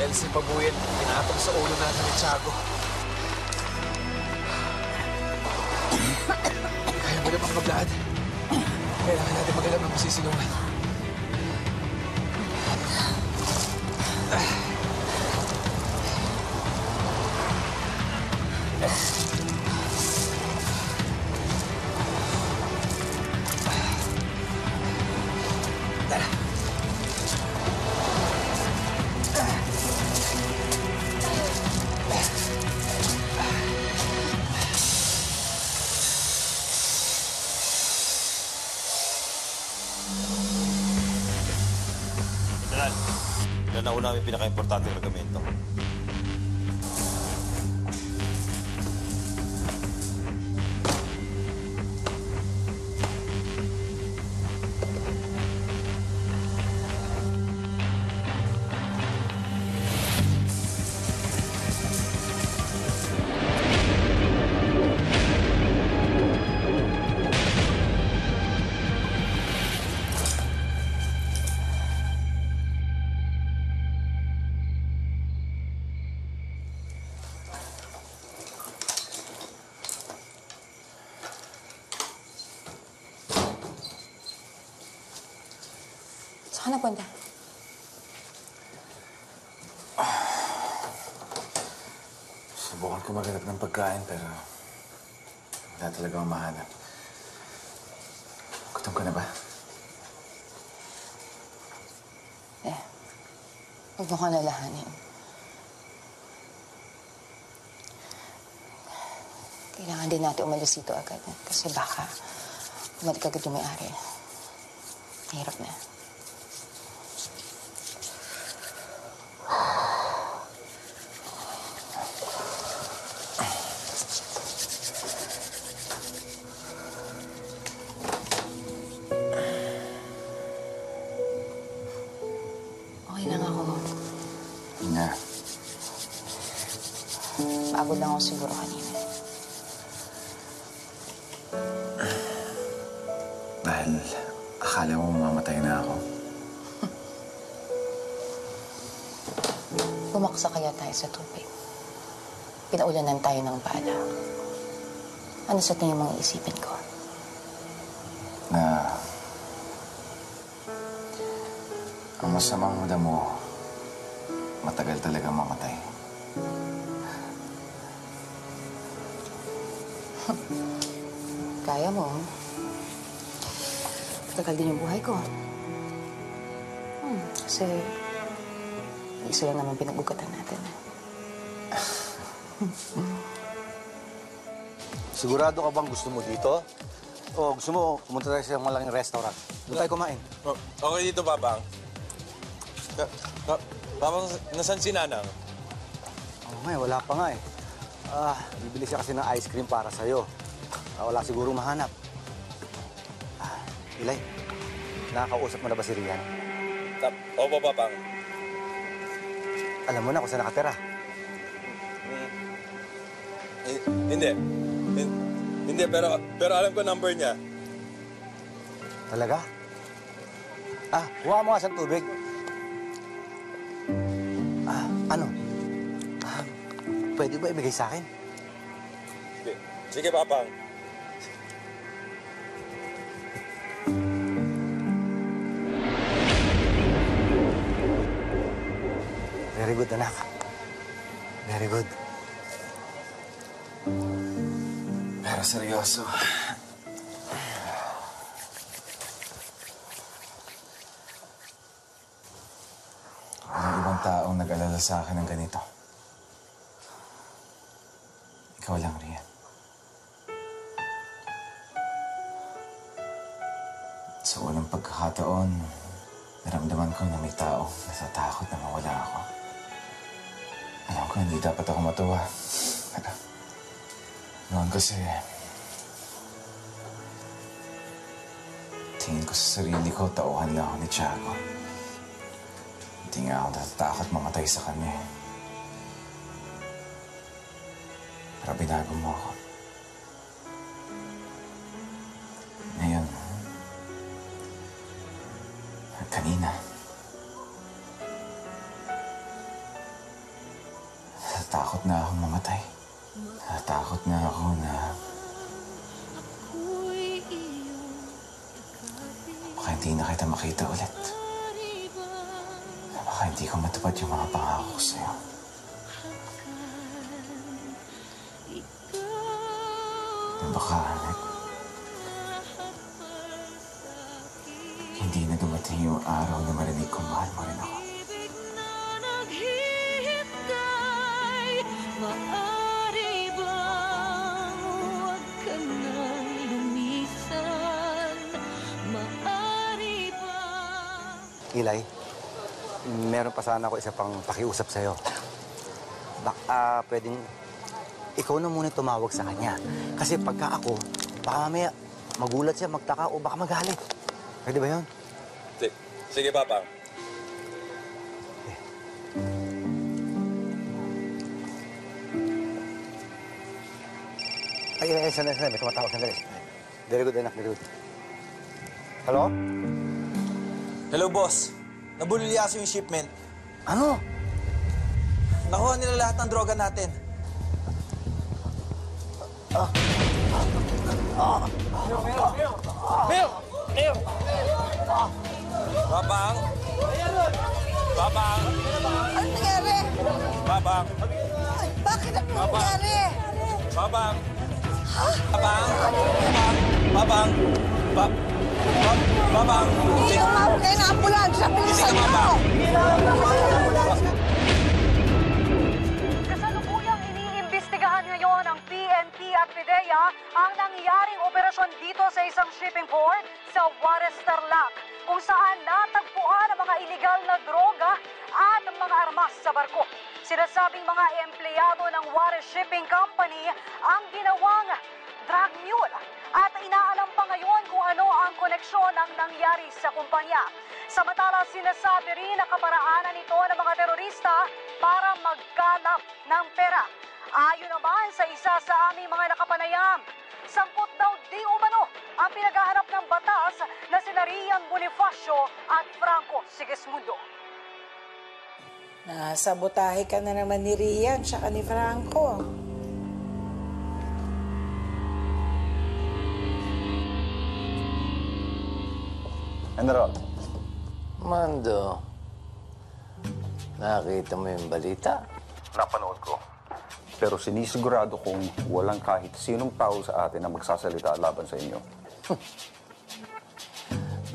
dahil si Pabuyan pinatok sa ulo natin Saan ka napunta? Subukan ko maghanap ng pagkain pero wala talaga akong mahanap. Gutom ka na ba? Eh, huwag mo ka nalahanin. Kailangan din natin umalis dito agad. eh, Kasi baka bumalik agad yung may-ari. Mahirap na. Pinaulanan tayo ng bala. Ano sa tingin mong iisipin ko? Na ang masamang damo, matagal talaga mamatay. Kaya mo. Tagal din yung buhay ko. Hmm, kasi isa lang naman pinag-ugatan natin. eh. Sigurado ka bang gusto mo dito? O gusto mo pumunta tayo sa malaking restaurant? Doon tayo kumain. Oh, okay dito, Babang. Ka- ka- Babang, nasan si Nanang? Oo nga, eh, wala pa nga eh. Ah, bibili siya kasi ng ice cream para sa'yo. Ah, wala siguro mahanap. Ah, Ilay, nakakausap mo na ba si Rian? Tap, opo, Babang. Alam mo na kung saan nakatira. Hindi. Hin- Hindi, pero, pero alam ko number niya. Talaga? Ah, kuha mo sa tubig. Ah, ano? Ah, pwede ba ibigay sa akin? Sige, Sige Babang. Very good, anak. Very good. Seryoso. Walang ibang taong nag-alala sa akin ng ganito. Ikaw lang, Rian. Sa unang pagkakataon, naramdaman ko na may tao natatakot na mawala ako. Alam ko, hindi dapat ako matuwa. Noon kasi, tingin ko sa sarili ko, tauhan lang ako ni Tiago. Hindi nga ako natatakot mamatay sa kanya. eh. Pero binago mo ako. Meron pa sana ako isa pang pakiusap sa'yo. Baka pwedeng ikaw na muna tumawag sa kanya. Kasi pagka ako, baka mamaya magulat siya, magtaka o baka magalit. Pwede ba yun? Si- Sige, Papa. Ay, ay, ay, sandali, sandali. May tumatawag, sandali. Very good, anak. Very good. Hello? Hello, boss. Nabulilyaso yung shipment. Ano? Nakuha nila lahat ng droga natin. Babang! Babang! Ano nangyari? Babang! Bakit ano Baba. nangyari? Babang! Babang! Babang! Babang! Ba ba babang! Hindi umabot kayo ng ambulansya. Bilisan niyo! Kasalukuyang iniimbestigahan ngayon ng PNP at PIDEA ang nangyaring operasyon dito sa isang shipping port sa Juarez, Tarlac, kung saan natagpuan ang mga iligal na droga at mga armas sa barko. Sinasabing mga empleyado ng Juarez Shipping Company ang ginawang ang koneksyon ng nangyari sa kumpanya. Samantala, sinasabi rin na kaparaanan nito ng mga terorista para magkalap ng pera. Ayon naman sa isa sa aming mga nakapanayam, sangkot daw di umano ang pinaghahanap ng batas na sina Rian Bonifacio at Franco Sigismundo. Nasabotahe ka na naman ni Rian tsaka ni Franco. General, Mando, nakita mo yung balita? Napanood ko. Pero sinisigurado kong walang kahit sinong tao sa atin na magsasalita laban sa inyo.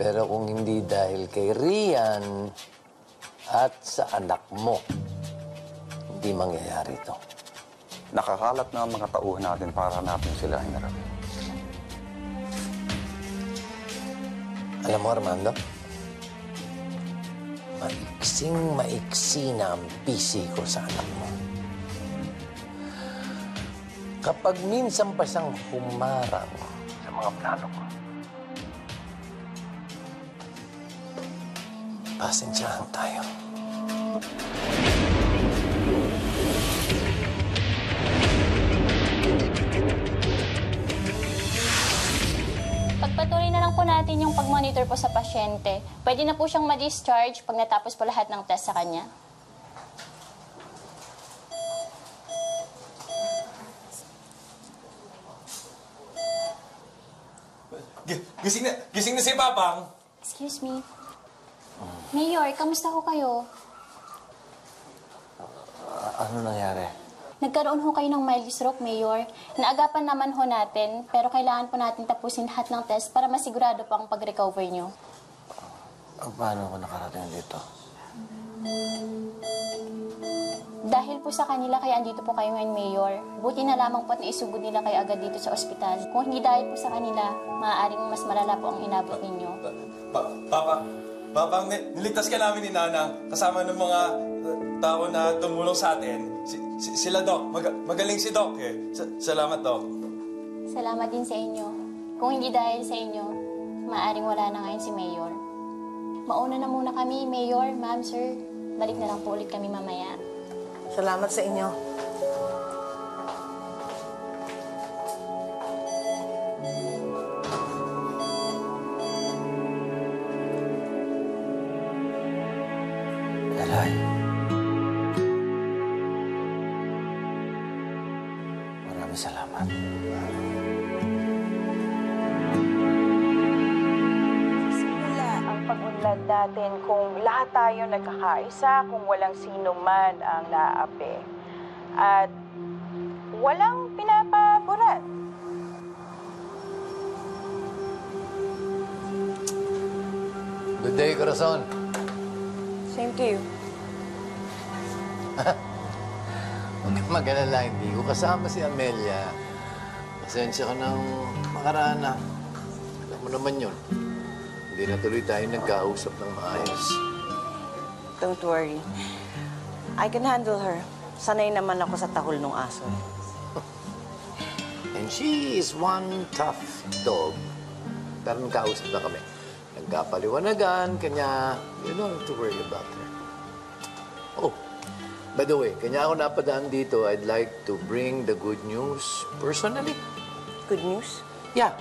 Pero kung hindi dahil kay Rian at sa anak mo, hindi mangyayari ito. Nakakalat na ang mga tauhan natin para hanapin sila, General. Alam mo, Armando, maiksing maiksi na ang pisi ko sa anak mo. Kapag minsan pa siyang humarang sa mga plano ko, pasensyahan tayo. Pagpatuloy na lang po natin yung pag-monitor po sa pasyente. Pwede na po siyang ma-discharge pag natapos po lahat ng test sa kanya. Gising na, gising na si Papang. Excuse me. Mayor, kamusta ho kayo? ano nangyari? Nagkaroon ho kayo ng mild stroke, Mayor. Naagapan naman ho natin, pero kailangan po natin tapusin lahat ng test para masigurado po ang pag-recover nyo. Ah, Paano ko nakarating dito? Dahil po sa kanila, kaya andito po kayo ngayon, Mayor. Buti na lamang po at naisugod nila kayo agad dito sa ospital. Kung hindi dahil po sa kanila, maaaring mas malala po ang inabot ninyo. Pa- Papa, Papang, ni- niligtas ka namin ni Nanang kasama ng mga uh, tao na tumulong sa atin. Si, si- sila, Doc. Mag- magaling si Doc eh. Sa- salamat, Doc. Salamat din sa inyo. Kung hindi dahil sa inyo, maaaring wala na ngayon si Mayor. Mauna na muna kami, Mayor, Ma'am, Sir. Balik na lang po ulit kami mamaya. Salamat sa inyo. Natin kung lahat tayo nagkakaisa, kung walang sino man ang naapi. At walang pinapaboran. Good day, Corazon. Same to you. Huwag kang mag-alala, hindi ko kasama si Amelia. Pasensya ka ng makaraan na. Alam mo naman yun. Hindi na tuloy tayo nagkausap ng maayos. Don't worry. I can handle her. Sanay naman ako sa tahol ng aso. And she is one tough dog. Pero nagkausap na kami. Nagkapaliwanagan, kanya, you don't have to worry about her. Oh, by the way, kanya ako napadaan dito, I'd like to bring the good news personally. Good news? Yeah.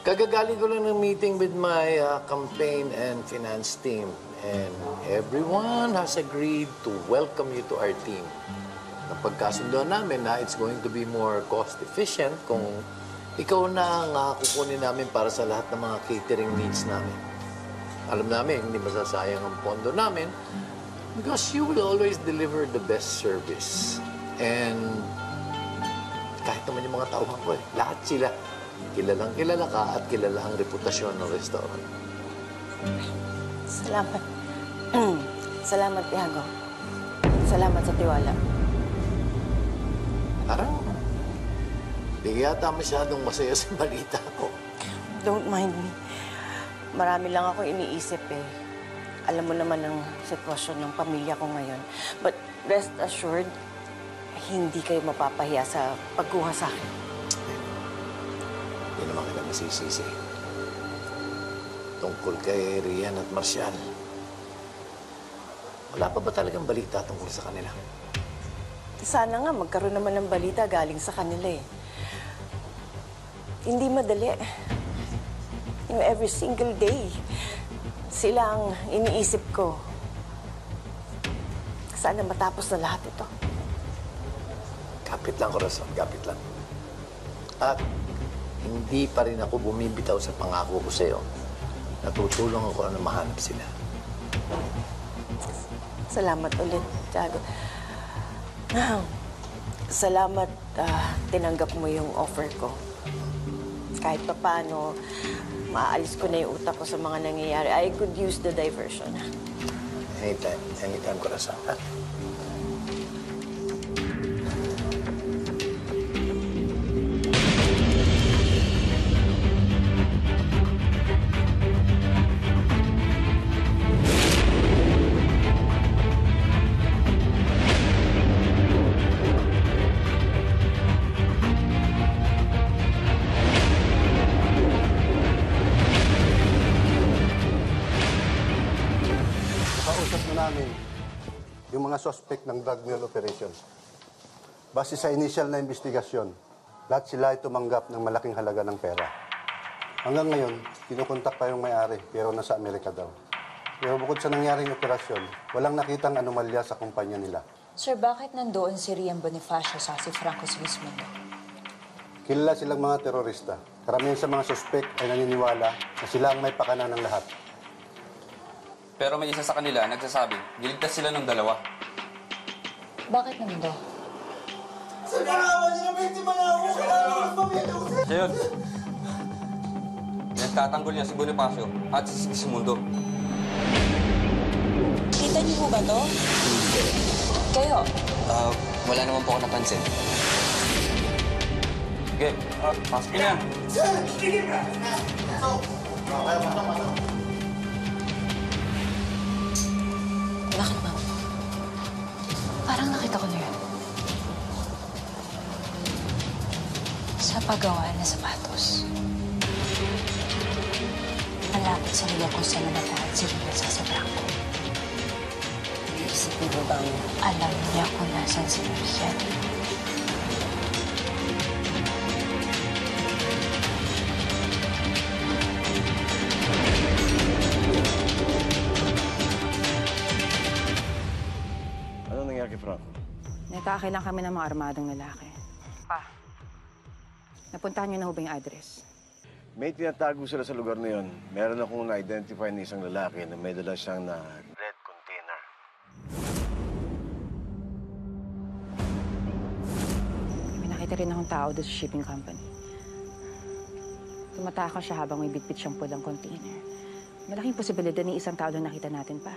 Kagagaling ko lang ng meeting with my uh, campaign and finance team. And everyone has agreed to welcome you to our team. Napagkasundoan namin na it's going to be more cost efficient kung ikaw na ang uh, kukunin namin para sa lahat ng mga catering needs namin. Alam namin, hindi masasayang ang pondo namin because you will always deliver the best service. And kahit naman yung mga tauhan ko eh, lahat sila. Kilalang kilala ka at kilala ang reputasyon ng restaurant. Salamat. Salamat, Tiago. Salamat sa tiwala. Parang, di yata masyadong masaya sa balita ko. Don't mind me. Marami lang ako iniisip eh. Alam mo naman ang sitwasyon ng pamilya ko ngayon. But rest assured, hindi kayo mapapahiya sa pagkuha sa akin. Hindi naman kita masisisi. Tungkol kay Rian at Marcial. Wala pa ba talagang balita tungkol sa kanila? Sana nga magkaroon naman ng balita galing sa kanila eh. Hindi madali. You know, every single day, sila ang iniisip ko. Sana matapos na lahat ito. Kapit lang, Corazon. Kapit lang. At hindi pa rin ako bumibitaw sa pangako ko sa'yo. Natutulong ako na mahanap sila. Salamat ulit, Tiago. Salamat ah, tinanggap mo yung offer ko. Kahit pa paano, maaalis ko na yung utak ko sa mga nangyayari. I could use the diversion. Anytime. Anytime, Corazon. Ha? Mga suspect ng drug mill operation. Base sa initial na investigasyon, lahat sila ay tumanggap ng malaking halaga ng pera. Hanggang ngayon, kinukontak pa yung may-ari, pero nasa Amerika daw. Pero bukod sa nangyaring operasyon, walang nakitang anomalya sa kumpanya nila. Sir, bakit nandoon si Rian Bonifacio sa si Franco Sigismundo? Kilala silang mga terorista. Karamihan sa mga suspect ay naniniwala na sila ang may pakana ng lahat. Pero may isa sa kanila nagsasabi, niligtas sila ng dalawa. Bakit naman daw? Sir, nakawan niyo na biktima na ako. Kailangan ko ng pamilya ko, sir. Siya yun. Nagtatanggol niya si Bonifacio at si Sigismundo. Kita niyo po ba to? Kayo? Ah, wala naman po ako napansin. Sige, uh, pasok niya. Sir, sige ka. Bakit, ma'am? Parang nakita ko na yun. Sa paggawa ng sapatos. Malapit sa lugar kung saan namatahal si Rina sa Sabranco. Naisip niyo ba bang alam niya kung nasan si Rian? Nagkakay lang kami ng mga armadong lalaki. Pa. Napuntahan niyo na ho ba yung address? May tinatago sila sa lugar na yun. Meron akong na-identify na isang lalaki na may dala siyang na red container. May nakita rin akong tao doon sa shipping company. Tumatakas siya habang may bitbit siyang pulang container. Malaking posibilidad ni isang tao doon nakita natin pa.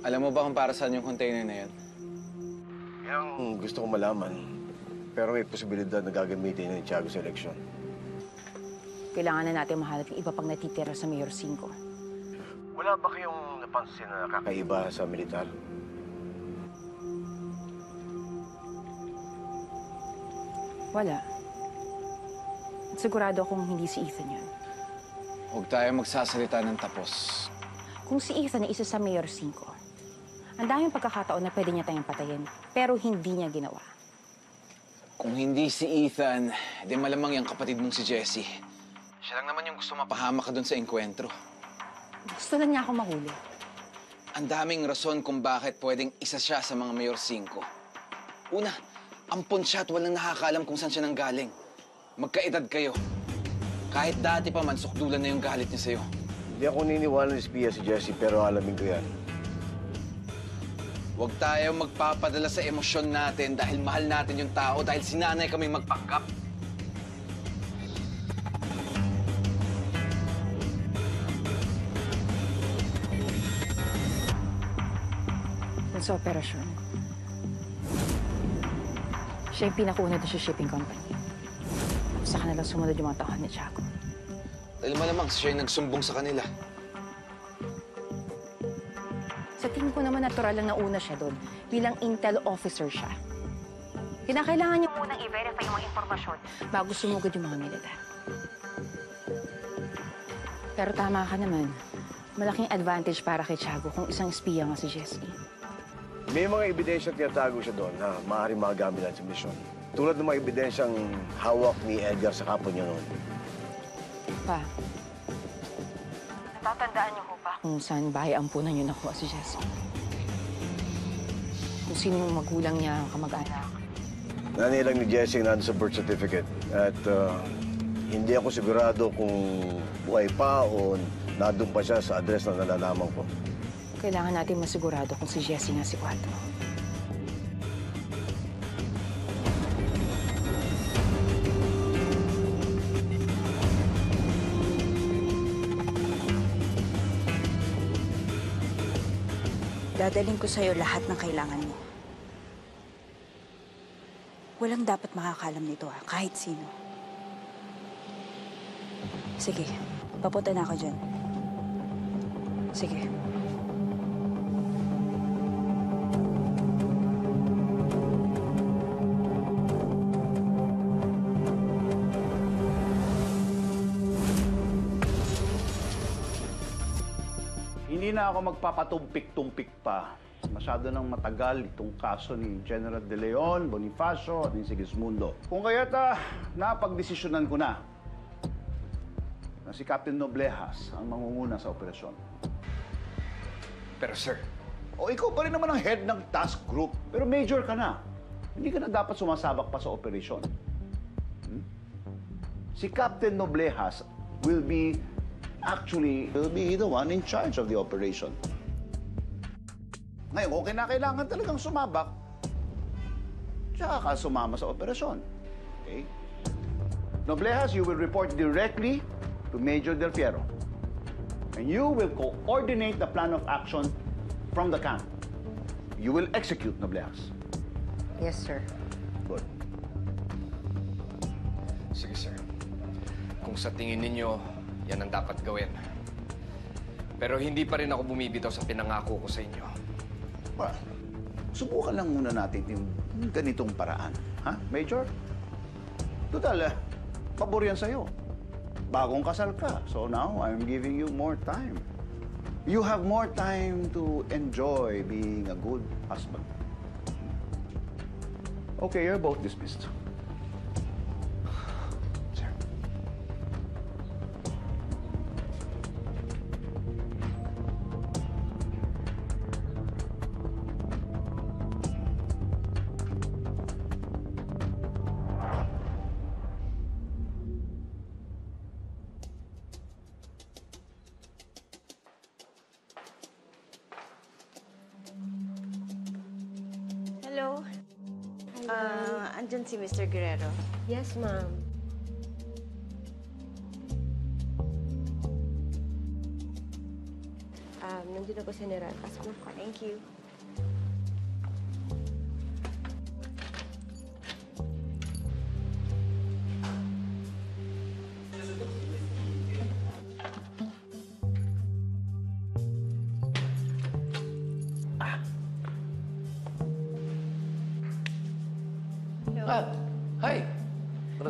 Alam mo ba kung para saan yung container na yun? Yung gusto kong malaman. Pero may posibilidad na gagamitin ni Tiago sa eleksyon. Kailangan na natin mahanap yung iba pang natitira sa Mayor 5. Wala ba kayong napansin na kakaiba sa militar? Wala. At sigurado akong hindi si Ethan yun. Huwag tayo magsasalita ng tapos. Kung si Ethan ay isa sa Mayor 5, ang daming pagkakataon na pwede niya tayong patayin, pero hindi niya ginawa. Kung hindi si Ethan, di malamang yung kapatid mong si Jessie. Siya lang naman yung gusto mapahamak ka doon sa enkwentro. Gusto lang niya ako mahuli. Ang daming rason kung bakit pwedeng isa siya sa mga Mayor 5. Una, ampon siya at walang nakakalam kung saan siya nanggaling. Magkaedad kayo. Kahit dati pa man, sukdulan na yung galit niya sa'yo. Hindi ako niniwala ni Spia si Jesse pero alamin ko yan. Huwag tayo magpapadala sa emosyon natin dahil mahal natin yung tao dahil sinanay kami magpanggap. Sa operasyon, siya yung pinakuna doon sa shipping company. Sa kanila sumunod yung mga tauhan ni Chaco. Dahil malamang siya yung nagsumbong sa kanila. Natural lang nauna siya doon bilang intel officer siya. Kinakailangan niyo munang i-verify yung mga impormasyon bago sumugod yung mga militar. Pero tama ka naman. Malaking advantage para kay Tiago kung isang espiya nga si Jessie. May mga ebidensya tinatago siya doon na maaaring magagamit sa misyon. Tulad ng mga ebidensyang hawak ni Edgar sa kapon niya noon. Pa, natatandaan niyo ko pa kung saan bahay ampunan niyo nakuha si Jessie? Kung sino yung magulang niya, kamag-anak. Nanay lang ni Jessie ang nandun sa birth certificate. At uh, hindi ako sigurado kung buhay pa o nandun pa siya sa address na nalalaman ko. Kailangan natin masigurado kung si Jessie nga si Quattro. Dadaling ko sa'yo lahat ng kailangan mo. Walang dapat makakalam nito ha, kahit sino. Sige, papunta na ako dyan. Sige. Hindi na ako magpapatumpik-tumpik pa. Masyado nang matagal itong kaso ni General De Leon, Bonifacio at ni Sigismundo. Kung kaya't ah, napagdesisyonan ko na na si Captain Noblejas ang mangunguna sa operasyon. Pero sir, O ikaw pa rin naman ang head ng task group. Pero major ka na. Hindi ka na dapat sumasabak pa sa operasyon. Hmm? Si Captain Noblejas will be, actually, will be the one in charge of the operation. Ngayon, kung kinakailangan talagang sumabak, tsaka ka sumama sa operasyon. Okay? Noblejas, you will report directly to Major Del Fiero. And you will coordinate the plan of action from the camp. You will execute Noblejas. Yes, sir. Good. Sige, sir. Kung sa tingin ninyo, yan ang dapat gawin. Pero hindi pa rin ako bumibitaw sa pinangako ko sa inyo. Well, subukan lang muna natin yung ganitong paraan. Ha, Major? Total, eh, pabor yan sa'yo. Bagong kasal ka. So now, I'm giving you more time. You have more time to enjoy being a good husband. Okay, you're both dismissed. Yes, ma'am. Um, nandun ako sa General. Pasok. Thank you.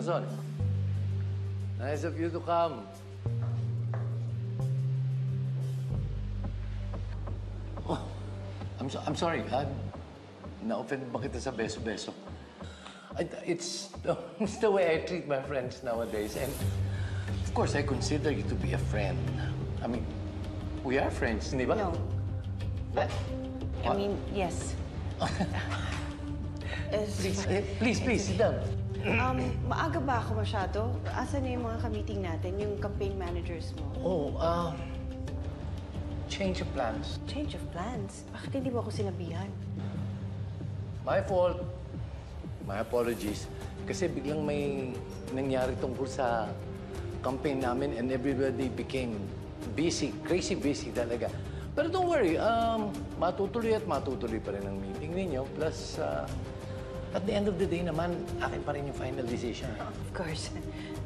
Corazon. Nice of you to come. Oh, I'm, so, I'm sorry. I'm, na-offend ba kita sa beso-beso? I- It's, it's the way I treat my friends nowadays. And of course, I consider you to be a friend. I mean, we are friends, di ba? No. What? I mean, yes. Please, eh, please, please, sit down. Um, maaga ba ako masyado? Asan na yung mga ka-meeting natin, yung campaign managers mo? Oh, uh, change of plans. Change of plans? Bakit hindi mo ako sinabihan? My fault. My apologies. Kasi biglang may nangyari tungkol sa campaign namin and everybody became busy, crazy busy talaga. Pero don't worry, um, matutuloy at matutuloy pa rin ang meeting ninyo. Plus, uh, at the end of the day naman, akin pa rin yung final decision. Of course.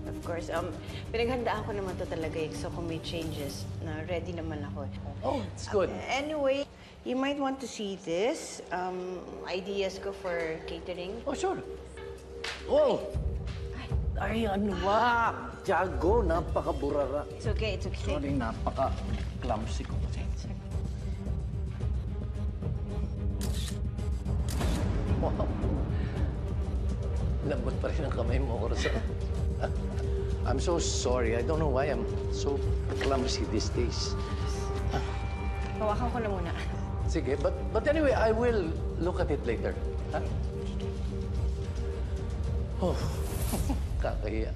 Of course. Um, pinaghandaan ko naman to talaga eh. So kung may changes, na ready naman ako. Oh, it's good. anyway, you might want to see this. Um, ideas ko for catering. Oh, sure. Oh! Ay, ano ba? Tiago, napaka-burara. It's okay, it's okay. Sorry, napaka-clumsy ko. Wow. Lambot pa rin ang kamay mo, Corazon. I'm so sorry. I don't know why I'm so clumsy these days. Hawakan ko na muna. Sige, but, but anyway, I will look at it later. Ha? Oh, kakahiya.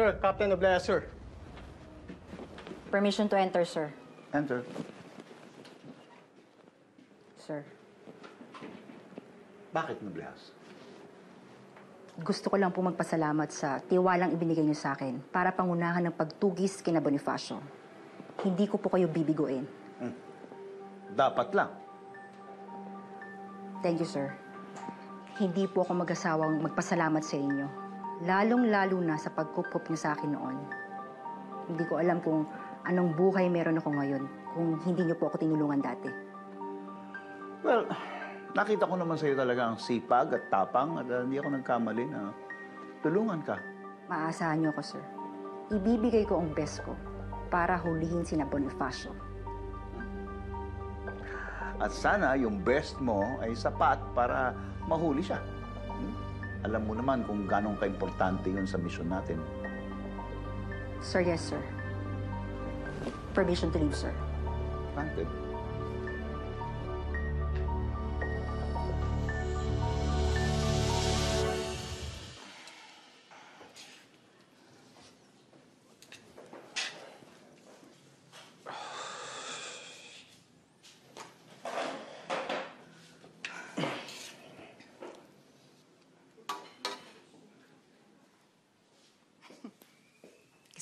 Sir, Captain Oblea, sir. Permission to enter, sir. Enter. Sir. Bakit Noblehas? Gusto ko lang po magpasalamat sa tiwalang ibinigay niyo sa akin para pangunahan ng pagtugis kina Bonifacio. Hindi ko po kayo bibiguin. Dapat lang. Thank you, sir. Hindi po ako mag-asawang magpasalamat sa inyo. Lalong-lalo na sa pagkukup niyo sa akin noon. Hindi ko alam kung anong buhay meron ako ngayon kung hindi niyo po ako tinulungan dati. Well, nakita ko naman sa'yo talaga ang sipag at tapang at uh, hindi ako nagkamali na tulungan ka. Maaasahan niyo ako, sir. Ibibigay ko ang best ko para hulihin sina Bonifacio. At sana yung best mo ay sapat para mahuli siya. Alam mo naman kung ganong kaimportante yun sa misyon natin. Sir, yes, sir. Permission to leave, sir. Granted.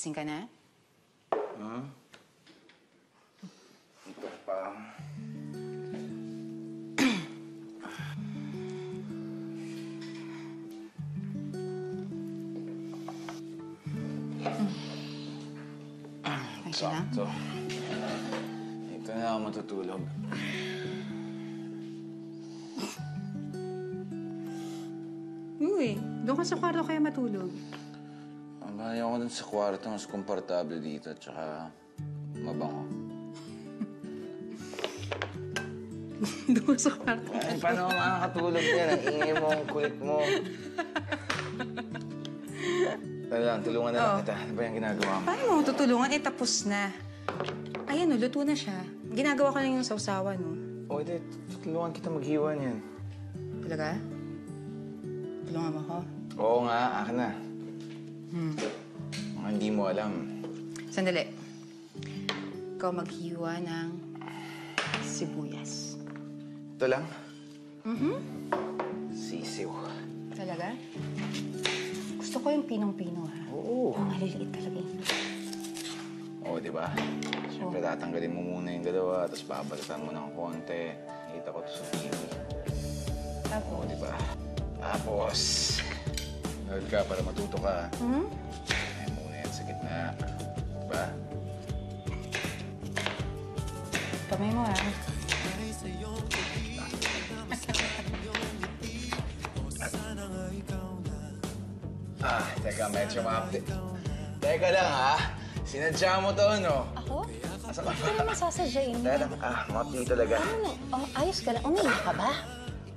Kising ka na? Hmm? Ito pa. Lang? Sakto. Ito na ako matutulog. Uy, doon ka sa kwarto kaya matulog. Amaya ako dun sa kwarto, mas komportable dito, tsaka mabango. doon sa kwarto. Ay, paano ako makakatulog yan? Ang ingay mo, ang kulit mo. Dali lang, tulungan na lang Oh. kita. Ano ba yung ginagawa mo? Paano mo tutulungan? Eh, tapos na. Ayan, no, luto na siya. Ginagawa ko lang yung sausawan, no. O, hindi. Tulungan kita maghiwa niyan. Talaga? Tulungan mo ako? Oo nga, akin na. Hmm. Mga hindi mo alam. Sandali. Ikaw maghiwa ng sibuyas. Ito lang? Mhm. Sisiw. Talaga? Gusto ko yung pinong-pino, ha? Oo. Yung maliliit talaga yun. Oo, di ba? Siyempre, tatanggalin mo muna yung dalawa, tapos babalatan mo ng konti. Nakita ko to sa TV. Tapos? Oo, di ba? Tapos, Nerd ka para matuto ka. Hmm? Ay, muna yan sa gitna. Diba? Kamay mo ah. Ah, teka, medyo ma-update. Teka lang, ha? Sinadya mo to, no? Ako? Asa ka Hindi ko naman sasadyain Teka lang, ah, ma-update talaga. Ano? Oh, ayos ka lang. Umiiyak ka ba?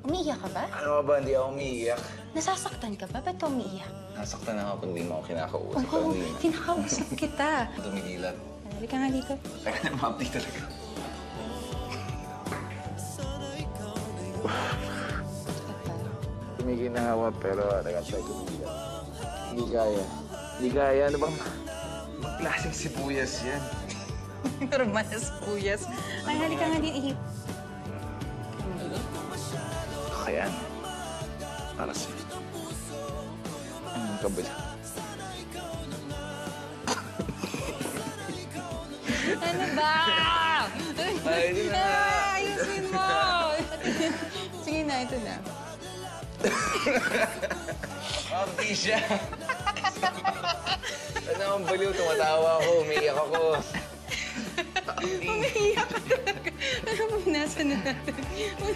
Umiiyak ka ba? Ano ba, hindi ako umiiyak. Nasasaktan ka ba? Ba't ka umiiyak? Nasaktan ako pag hindi mo ako kinakausap. Oo, hindi na. kinakausap kita. Tumigilat. Halika nga dito. Teka lang, ma-update talaga. Tumiginawa, pero teka, try tumigilat. Hindi kaya. Hindi kaya. Ano bang... Klaseng sibuyas yan. Normal na sibuyas. Ay, halika nga dito. Kaya. Para sa'yo. Kabila. Ano ba? Ay, di na. Ah, Ayusin mo! Sige na, ito na. Mabdi siya. Ano ang baliw? Tumatawa ako. Umiiyak ako. Umiiyak ka talaga. Ano mo, nasa na natin?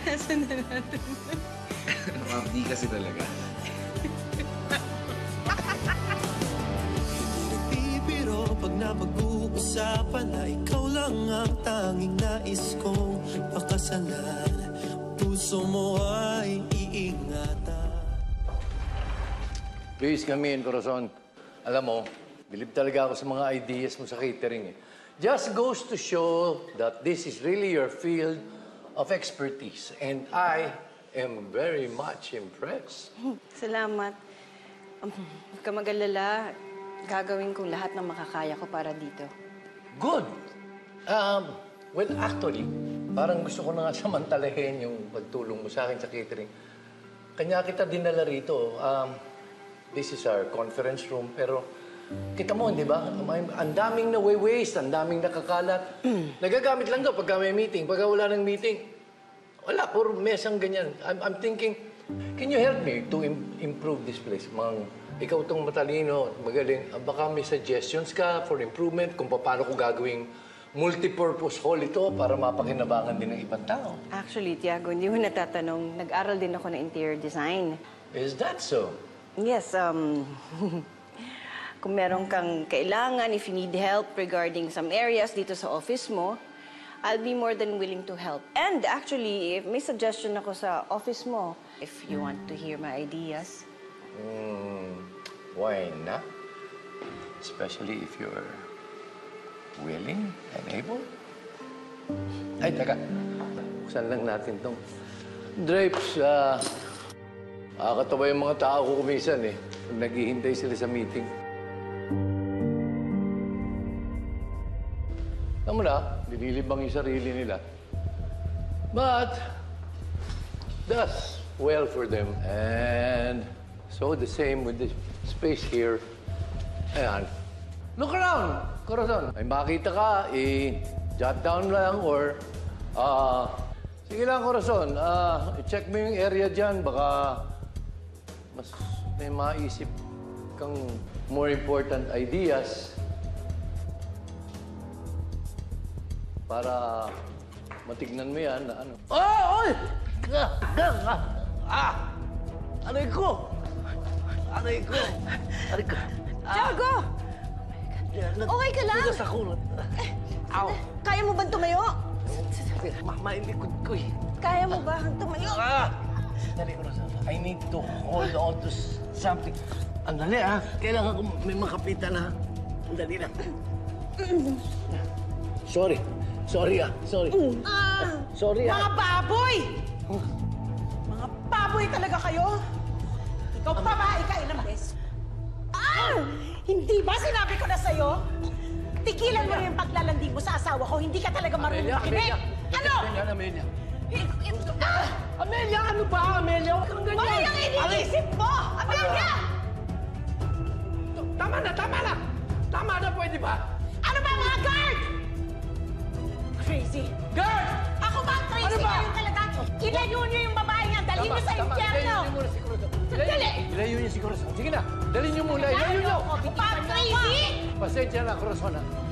Nasa na natin? Mabdi kasi talaga. Bibiro pag napag-uusapan na ikaw lang ang tanging nais kong pakasalan Puso mo ay iingatan Please come in, Corazon. Alam mo, bilib talaga ako sa mga ideas mo sa catering. Eh. Just goes to show that this is really your field of expertise. And I am very much impressed. Salamat. Um, Huwag ka mag-alala. Gagawin ko lahat ng makakaya ko para dito. Good. Um, well, actually, parang gusto ko na nga samantalahin yung pagtulong mo sa akin sa catering. Kanya kita dinala rito. Um, this is our conference room, pero kita mo, di ba? Ang daming na-waste, ang daming nakakalat. Nagagamit lang daw pagka may meeting. Pagka wala ng meeting, wala, puro mesang ganyan. I'm, I'm thinking, can you help me to im- improve this place? Mang, ikaw tong matalino, magaling. Ah, Baka may suggestions ka for improvement kung paano ko gagawing multi-purpose hall ito para mapakinabangan din ng ibang tao. Actually, Tiago, hindi mo natatanong. Nag-aral din ako ng interior design. Is that so? Yes, um... kung meron kang kailangan, if you need help regarding some areas dito sa office mo, I'll be more than willing to help. And actually, if may suggestion ako sa office mo, if you want to hear my ideas. Hmm, why not? Especially if you're willing and able. Ay, teka. Buksan lang natin tong drapes. Ah, nakakatawa yung mga tao ko kumisan eh. Naghihintay sila sa meeting. Alam mo na, binilibang yung sarili nila. But, that's well for them. And so the same with the space here. Ayan. Look around, Corazon. May makita ka, i-jot down lang or... ah sige lang, Corazon. ah i-check mo yung area dyan. Baka mas may maisip kang more important ideas para matignan mo yan na ano. Oh! Oy! Ah! Ah! Ah! Aray ko! Aray ko! Aray ko! Tiago! Okay ka lang? Tigas ako. Ow. Kaya mo ba tumayo? Mama, yung likod ko eh. Kaya mo ba tumayo? Ah! Dali ko na I need to hold on to something. Ang dali ah. Kailangan ko may makapitan ha. Ang dali lang. Sorry. Sorry ah. Sorry. Ah! Sorry ah. Mga baboy! Mga baboy talaga kayo! Ikaw babae ka ilang beses. Ah! Hindi ba sinabi ko na sa'yo? Tigilan mo yung paglalandi mo sa asawa ko. Hindi ka talaga marunong makinig. Ano? Amelia, Amelia. Ah! Amelia, ano ba? Amelia, huwag kang ganyan. Ano yung iniisip mo? Amelia! Tama na, tama na! Tama na, pwede ba? Ano ba mga guard? Crazy. Guard! Ako ba ang crazy Ano ba? kayong talaga? Ilayo niyo yung babae niya. Dalhin niyo sa impyerno. Dali! Ilayo niyo si Corazon. Sige na, dali niyo muna. Ilayo niyo! Crazy! Pasensya na, Corazon. ha?